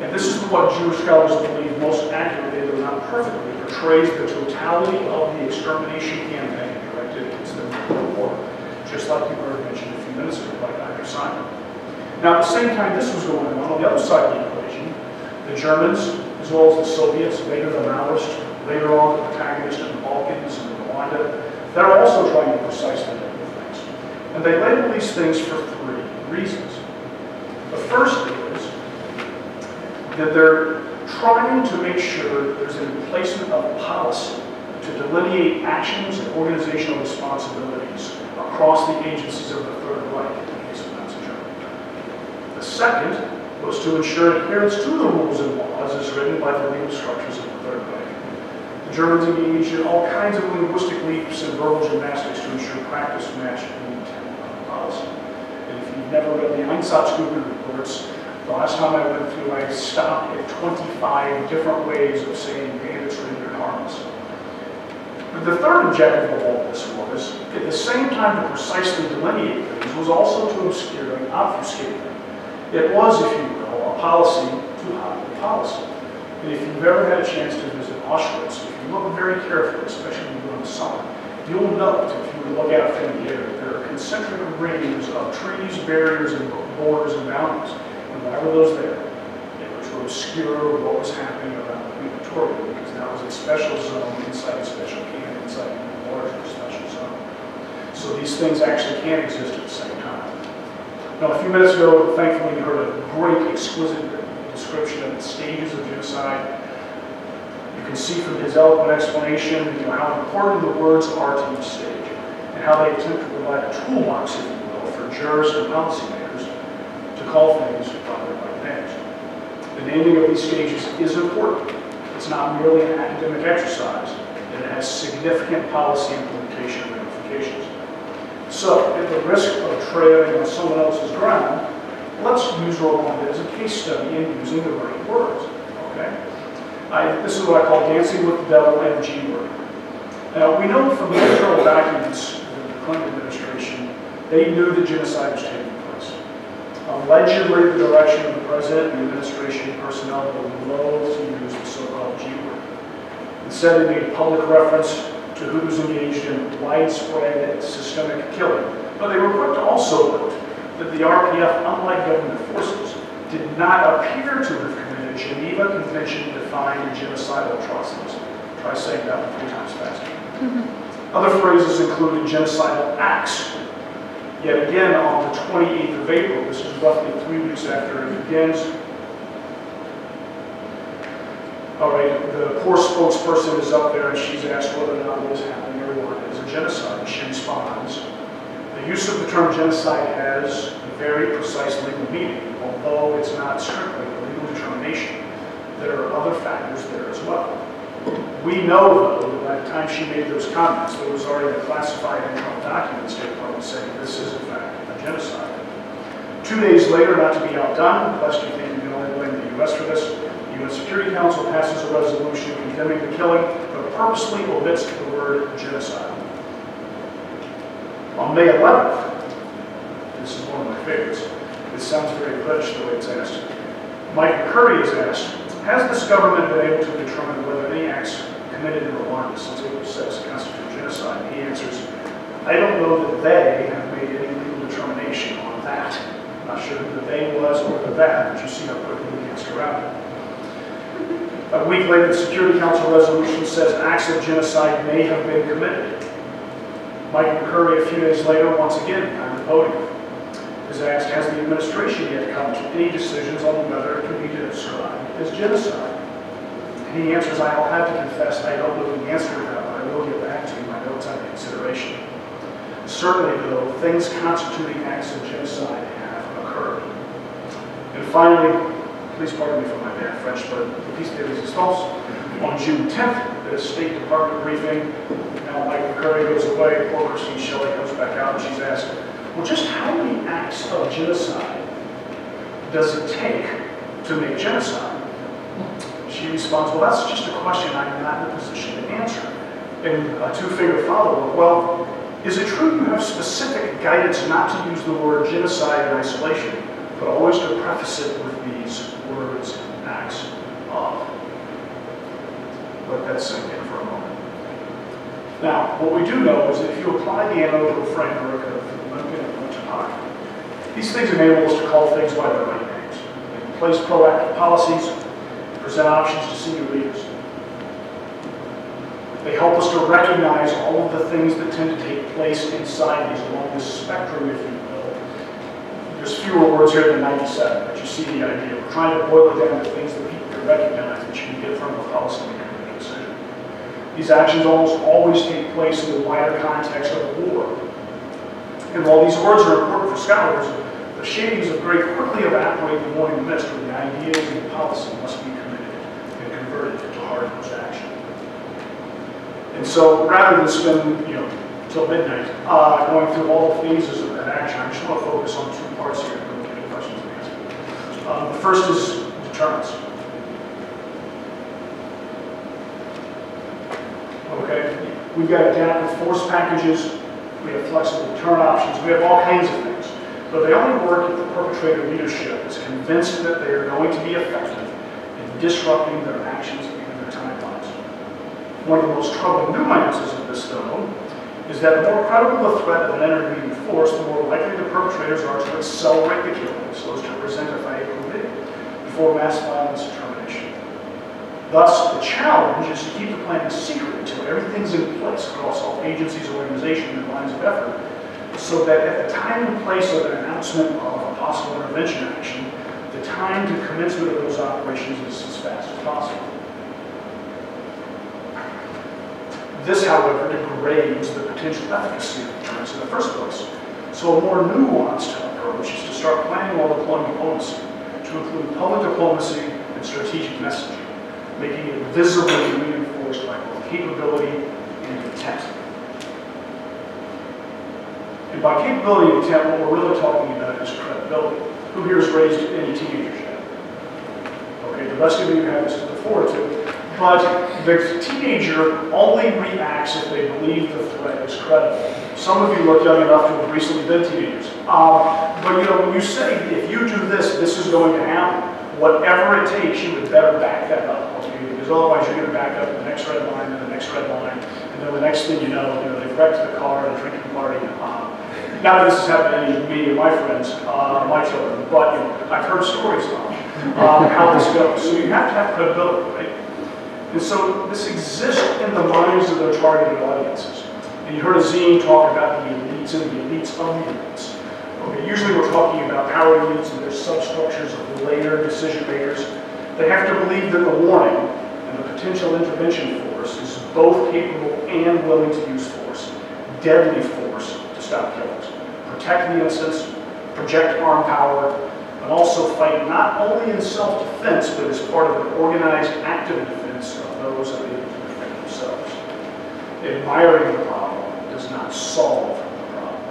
B: And this is what Jewish scholars believe most accurately, though not perfectly, portrays the totality of the extermination campaign directed against the war, just like you heard mentioned administered by Dr. Simon. Now, at the same time this was going on, on the other side of the equation, the Germans, as well as the Soviets, later the Maoists, later on the protagonists in the Balkans and Rwanda, they're also trying to precisely. And they label these things for three reasons. The first is that they're trying to make sure there's an emplacement of policy to delineate actions and organizational responsibilities across the agencies of the Third Reich in the case of Nazi Germany. The second was to ensure adherence to the rules and laws as written by the legal structures of the Third Reich. The Germans engaged in all kinds of linguistic leaps and verbal gymnastics to ensure practice matched the intent of the policy. And if you've never read the Einsatzgruppen reports, the last time I went through, I stopped at 25 different ways of saying bandits rendered harmless. But the third objective of all this was, at the same time to precisely delineate things, was also to obscure and obfuscate them. It was, if you will, a policy to hide the policy. And if you've ever had a chance to visit Auschwitz, if you look very carefully, especially when you're in the summer, you'll note, if you look out from the air, there are concentric rings of trees, barriers, and borders and boundaries. And why were those there? They were to obscure what was happening around the Victoria, because that was a special zone inside a special camp, inside a larger special zone. So these things actually can exist at the same time. Now, a few minutes ago, thankfully, you heard a great, exquisite description of the stages of genocide. You can see from his eloquent explanation you know, how important the words are to each stage, and how they attempt to provide a toolbox, if you will, for jurists and policymakers to call things by their right names. The naming of these stages is important. It's not merely an academic exercise, and it has significant policy implementation ramifications. So, at the risk of treading on someone else's ground, let's use Rwanda as a case study in using the right words, okay? I, this is what I call dancing with the devil and G word. Now, we know from the internal documents Clinton administration, they knew the genocide was taking place. Allegedly, the direction of the president and the administration personnel were loath to use the so-called G word. Instead, they made public reference to who was engaged in widespread systemic killing. But they were quick to also note that the RPF, unlike government forces, did not appear to have committed Geneva Convention-defined genocidal atrocities. Try saying that three times faster. Mm-hmm. Other phrases included genocidal acts. Yet again, on the 28th of April, this is roughly three weeks after it begins, all right, the poor spokesperson is up there and she's asked whether or not what is happening in Rwanda is a genocide. She responds, the use of the term genocide has a very precise legal meaning, although it's not strictly a legal determination. There are other factors there as well. We know, though, that by the time she made those comments, there was already a classified internal document State Department saying this is in fact a genocide. Two days later, not to be outdone, lest you think you can only blame the U.S. for this, the UN Security Council passes a resolution condemning the killing, but purposely omits the word genocide. On May 11th, this is one of my favorites, it sounds very British the way it's asked. Mike McCurry is asked, has this government been able to determine whether any acts committed in Rwanda since April 6 constitute genocide? He answers, I don't know that they have made any legal determination on that. I'm not sure who the they was or the that, but you see how quickly he gets around it. A week later, the Security Council resolution says acts of genocide may have been committed. Mike McCurry, a few days later, once again, behind the podium, is asked, has the administration yet come to any decisions on whether it can be described as genocide? And he answers, I'll have to confess, I don't know the answer to that, but I will get back to you. My notes under consideration. Certainly, though, things constituting acts of genocide have occurred. And finally, please pardon me for my bad French, but the piece de resistance, on June 10th, the State Department briefing, now Mike McCurry goes away, poor Christine Shelley comes back out, and she's asked, well, just how many acts of genocide does it take to make genocide? She responds, well, that's just a question I'm not in a position to answer. And a two-figure follow-up, well, is it true you have specific guidance not to use the word genocide in isolation, but always to preface it with these words, acts of? Let that sink in for a moment. Now, what we do know is that if you apply the analytical framework of Winterhock, these things enable us to call things by their right names. Place proactive policies, present options to senior leaders. They help us to recognize all of the things that tend to take place inside these along this spectrum, if you will. There's fewer words here than 97, but you see the idea. We're trying to boil it down to things that people can recognize that you can get from a policymaker. These actions almost always take place in the wider context of war. And while these words are important for scholars, the shadings of gray quickly evaporate the morning mist where the ideas and the policy must be committed and converted into hard-nosed action. And so rather than spend, you know, till midnight, uh, going through all the phases of that action, I just want to focus on two parts here and we'll get any questions and. Um, the first is deterrence. Okay, we've got adaptive force packages, we have flexible deterrent options, we have all kinds of things. But they only work if the perpetrator leadership is convinced that they are going to be effective in disrupting their actions and their timelines. One of the most troubling nuances of this, though, is that the more credible the threat of an intervening force, the more likely the perpetrators are to accelerate the killing so as to present a fatal before mass violence. Thus, the challenge is to keep the plan secret until everything's in place across all agencies, organizations, and lines of effort, so that at the time and place of an announcement of a possible intervention action, the time to commencement of those operations is as fast as possible. This, however, degrades the potential efficacy of the deterrence in the first place. So a more nuanced approach is to start planning while deploying diplomacy, to include public diplomacy and strategic messaging, making it visibly reinforced by both capability and intent. And by capability and intent, what we're really talking about is credibility. Who here has raised any teenagers yet? Okay, the rest of you have this to look forward to. But the teenager only reacts if they believe the threat is credible. Some of you look young enough to have recently been teenagers. Um, but you know, when you say, if you do this, this is going to happen, whatever it takes, you would better back that up. Otherwise you're going to back up the next red line and the next red line. And then the next thing you know, you know they've wrecked the car at a drinking party. That this has happened to me and my friends, uh, my children, but you know, I've heard stories about um, how this goes. So you have to have credibility, right? And so this exists in the minds of their targeted audiences. And you heard Azim talk about the elites and the elites of the elites. Okay, usually we're talking about power elites and their substructures of later decision makers. They have to believe that the warning and the potential intervention force is both capable and willing to use force, deadly force, to stop killings, protect the innocents, project armed power, but also fight not only in self-defense, but as part of an organized active defense of those unable to defend themselves. Admiring the problem does not solve the problem.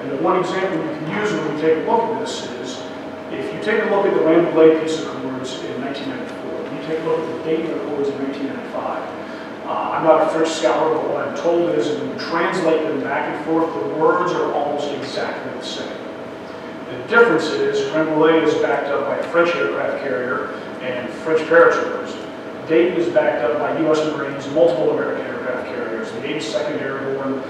B: And the one example you can use when we take a look at this is, if you take a look at the Rambouillet Peace Accords in 1994, you take a look at the Dayton Accords in 1995, uh, I'm not a French scholar, but what I'm told is when you translate them back and forth, the words are almost exactly the same. The difference is Rambouillet is backed up by a French aircraft carrier and French paratroopers. Dayton is backed up by U.S. Marines, multiple American aircraft carriers, the 82nd Airborne.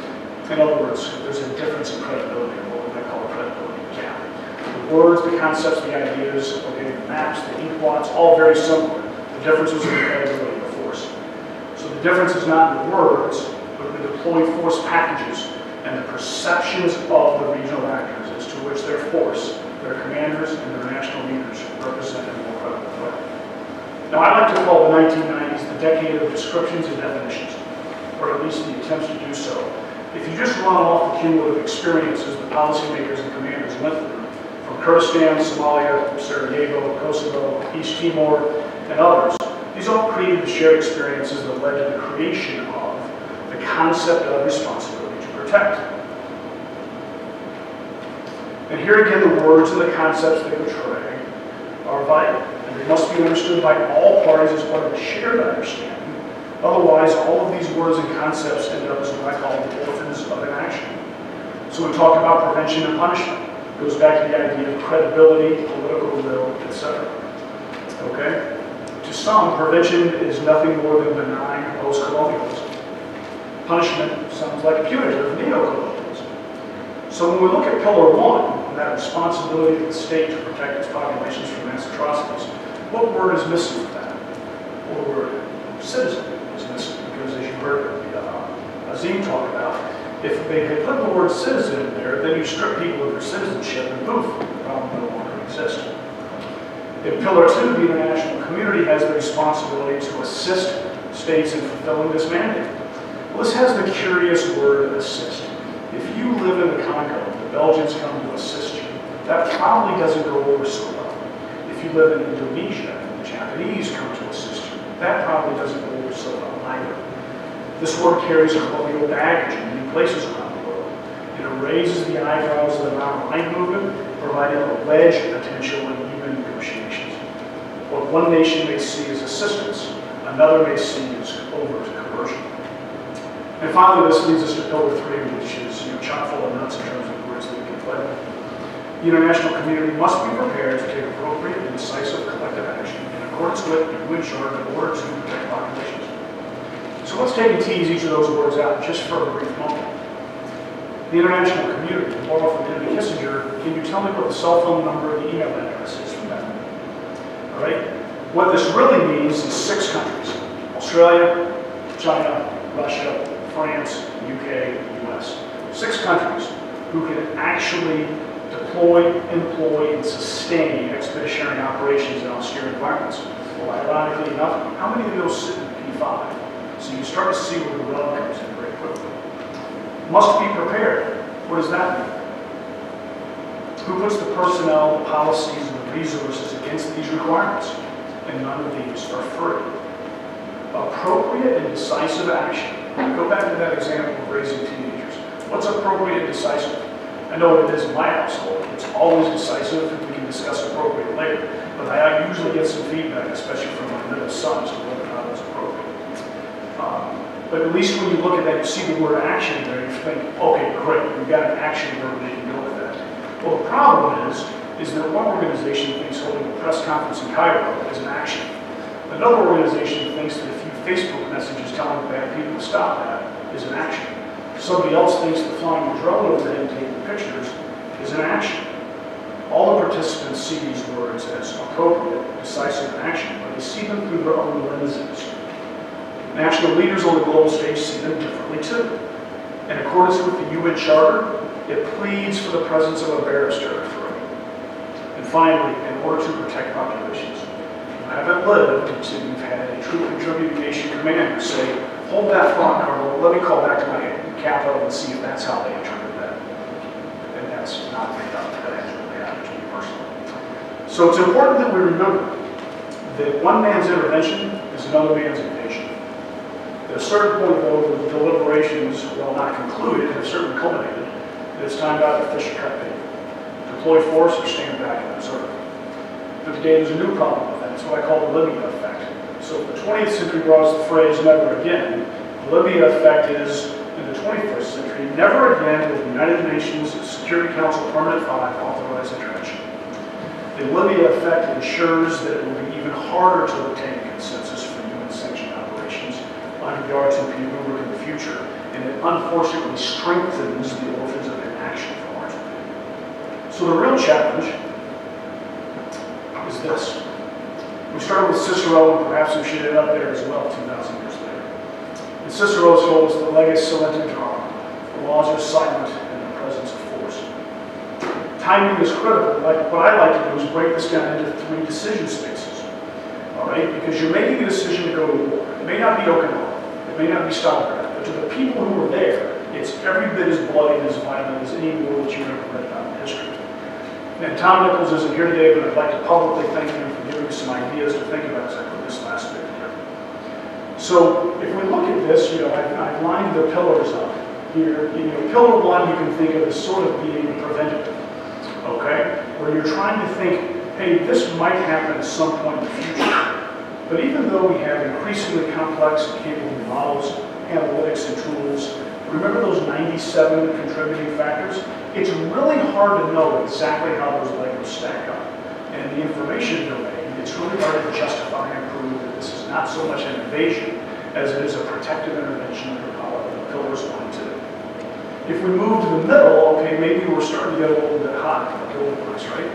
B: In other words, there's a difference in credibility, what we might call a credibility gap. The words, the concepts, the ideas, okay, the maps, the ink blots, all very similar. The difference is in the credibility of force. So the difference is not in the words, but in the deployed force packages and the perceptions of the regional actors as to which their force, their commanders, and their national leaders represent in more credible way. Now, I like to call the 1990s the decade of descriptions and definitions, or at least the attempts to do so. If you just run off the cumulative experiences the policymakers and commanders went through, from Kurdistan, Somalia, Sarajevo, Kosovo, East Timor, and others, these all created the shared experiences that led to the creation of the concept of responsibility to protect. And here again, the words and the concepts they portray are vital, and they must be understood by all parties as part of a shared understanding. Otherwise, all of these words and concepts end up as what I call the orphans of inaction. So we talk about prevention and punishment. It goes back to the idea of credibility, political will, etc. Okay? To some, prevention is nothing more than benign post-colonialism. Punishment sounds like punitive neo-colonialism. So when we look at Pillar 1, and that responsibility of the state to protect its populations from mass atrocities, what word is missing from that? What word? Citizen is missing, because as you heard uh, Azim talk about, if they had put the word citizen in there, then you strip people of their citizenship and poof, the problem no longer exists. In Pillar Two, the international community has the responsibility to assist states in fulfilling this mandate. Well, this has the curious word assist. If you live in the Congo, the Belgians come to assist you. That probably doesn't go over so well. If you live in Indonesia, the Japanese come to assist you. That probably doesn't go over so well either. This word carries a colonial baggage in many places around the world. It raises the eyebrows of the non-aligned movement, providing a wedge potential in human negotiations. What one nation may see as assistance, another may see as overt coercion. And finally, this leads us to pillar three, which is you know, chock full of nuts in terms of words that we can play with. The international community must be prepared to take appropriate and decisive collective action in accordance with and to ensure in order to protect populations. So let's take and tease each of those words out just for a brief moment. The international community, borrow from Henry Kissinger, can you tell me what the cell phone number and the email address is from that? All right? What this really means is six countries, Australia, China, Russia, France, UK, US. Six countries who can actually deploy, employ, and sustain expeditionary operations in austere environments. Well, ironically enough, how many of those sit in P5? So you start to see where the rub comes in very quickly. Must be prepared. What does that mean? Who puts the personnel, the policies, and the resources against these requirements? And none of these are free. Appropriate and decisive action. Go back to that example of raising teenagers. What's appropriate and decisive? I know it is in my household. It's always decisive, and we can discuss appropriate later. But I usually get some feedback, especially from my middle sons, on whether or not it's appropriate. Um, but at least when you look at that, you see the word action there, you think, okay, great, we've got an action verb that can go with that. Well, the problem is, is that one organization thinks holding a press conference in Cairo is an action. Another organization thinks that a few Facebook messages telling bad people to stop that is an action. Somebody else thinks that flying a drone overhead and taking pictures is an action. All the participants see these words as appropriate, decisive action, but they see them through their own lenses. National leaders on the global stage see them differently too. In accordance with the UN Charter, it pleads for the presence of a barrister. And finally, in order to protect populations, you haven't lived until you've had a troop intermediation commander say, hold that thought, Colonel, let me call back to my capital and see if that's how they interpret that. And that's not made up, that has happened to me personally. So it's important that we remember that one man's intervention is another man's invasion. At a certain point, though, the deliberations, while not concluded, have certainly culminated. It's time to either fish or cut bait, deploy force or stand back and observe. But today there's a new problem with that. It's what I call the Libya effect. So the 20th century brought us the phrase never again, the Libya effect is, in the 21st century, never again will the United Nations Security Council Permanent 5 authorize intervention. The Libya effect ensures that it will be even harder to obtain consensus for UN-sanctioned operations under the R2P rubric in the future, and it unfortunately strengthens the orphans of inaction from R2P. So the real challenge is this. We started with Cicero, and perhaps we should end up there as well 2,000 years later. And Cicero told us the leges silent drama. The laws are silent in the presence of force. Timing is critical. Like, what I like to do is break this down into three decision spaces. All right? Because you're making a decision to go to war. It may not be Okinawa. It may not be Stalingrad. But to the people who were there, it's every bit as bloody and as violent as any war that you've ever read about. And Tom Nichols isn't here today, but I'd like to publicly thank him for giving me some ideas to think about as I put this last bit together. So if we look at this, you know, I've, I've lined the pillars up here. You know, pillar one you can think of as sort of being preventative, okay? Where you're trying to think, hey, this might happen at some point in the future. But even though we have increasingly complex and capable models, analytics, and tools, remember those 97 contributing factors? It's really hard to know exactly how those Legos stack up. And the information domain, it's really hard to justify and prove that this is not so much an invasion as it is a protective intervention under power pillars one and two. If we move to the middle, okay, maybe we're starting to get a little bit hot, like Illinois, right?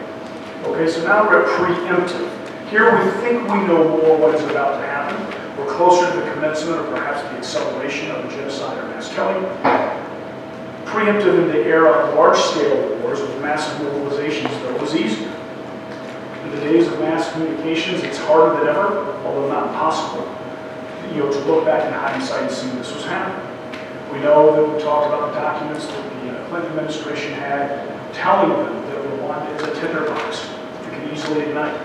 B: Okay, so now we're at preemptive. Here we think we know more what is about to happen. We're closer to the commencement or perhaps the acceleration of a genocide or mass killing. Preemptive in the era of large-scale wars with massive mobilizations, though, was easier. In the days of mass communications, it's harder than ever, although not impossible, you know, to look back in hindsight and see this was happening. We know that we talked about the documents that the uh, Clinton administration had telling them that Rwanda is a tinderbox that can easily ignite.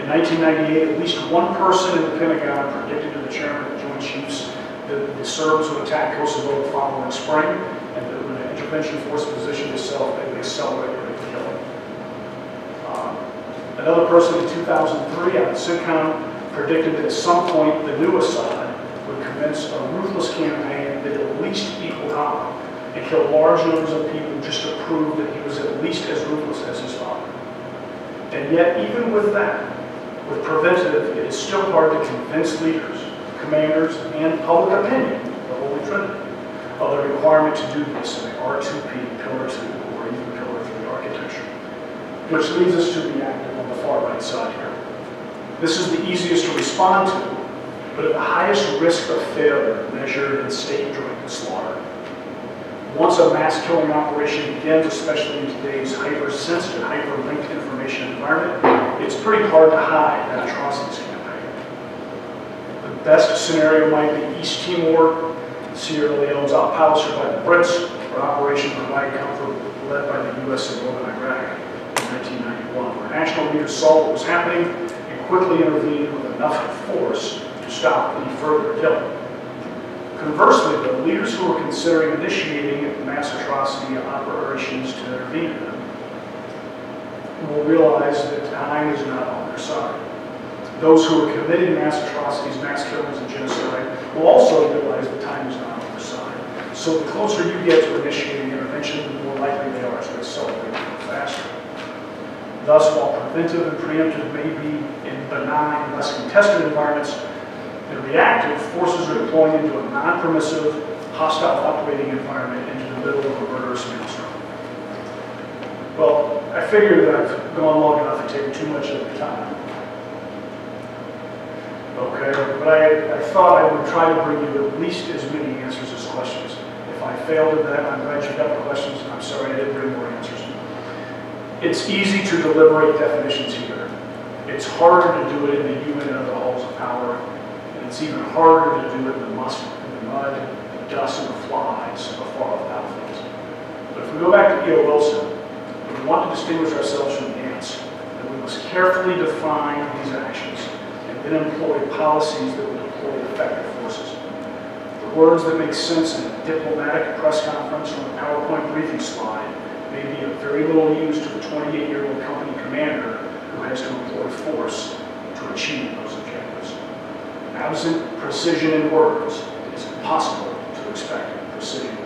B: In 1998, at least one person in the Pentagon predicted to the chairman of the Joint Chiefs that the Serbs would attack Kosovo the following spring, and the intervention force positioned itself, they would accelerate their killing. Um, Another person in 2003, Alan Sitcom, predicted that at some point the new Assad would commence a ruthless campaign that at least equaled and kill large numbers of people just to prove that he was at least as ruthless as his father. And yet, even with that, with preventative, it is still hard to convince leaders, commanders, and public opinion, the Holy Trinity, of the requirement to do this in the R2P, Pillar 2, or even Pillar 3 architecture. Which leads us to the active on the far right side here. This is the easiest to respond to, but at the highest risk of failure measured in state-joint slaughter. Once a mass killing operation begins, especially in today's hypersensitive, hyperlinked information environment, it's pretty hard to hide that atrocities campaign. The best scenario might be East Timor, Sierra Leone's outposter by the Brits, or Operation Provide Comfort led by the U.S. in northern Iraq in 1991, where national leaders saw what was happening and quickly intervened with enough force to stop any further killing. Conversely, the leaders who were considering initiating mass atrocity operations to intervene in them will realize that time is not on their side. Those who are committing mass atrocities, mass killings, and genocide will also realize that time is not on their side. So the closer you get to initiating intervention, the more likely they are to accelerate faster. Thus, while preventive and preemptive may be in benign, less contested environments, in reactive, forces are deploying into a non-permissive, hostile operating environment into the middle of a murderous maelstrom. Well, I figure that I've gone long enough to take too much of your time. Okay, but I, I thought I would try to bring you at least as many answers as questions. If I failed at that, I'm glad you got the questions, I'm sorry I didn't bring more answers. It's easy to deliberate definitions here. It's harder to do it in the human and other halls of power, and it's even harder to do it in the in the mud, the dust, and the flies of far-off battlefields. But if we go back to E.O. Wilson, if we want to distinguish ourselves from the ants, then we must carefully define these actions then employ policies that will deploy effective forces. The words that make sense in a diplomatic press conference or a PowerPoint briefing slide may be of very little use to a 28-year-old company commander who has to employ force to achieve those objectives. Absent precision in words, it is impossible to expect precision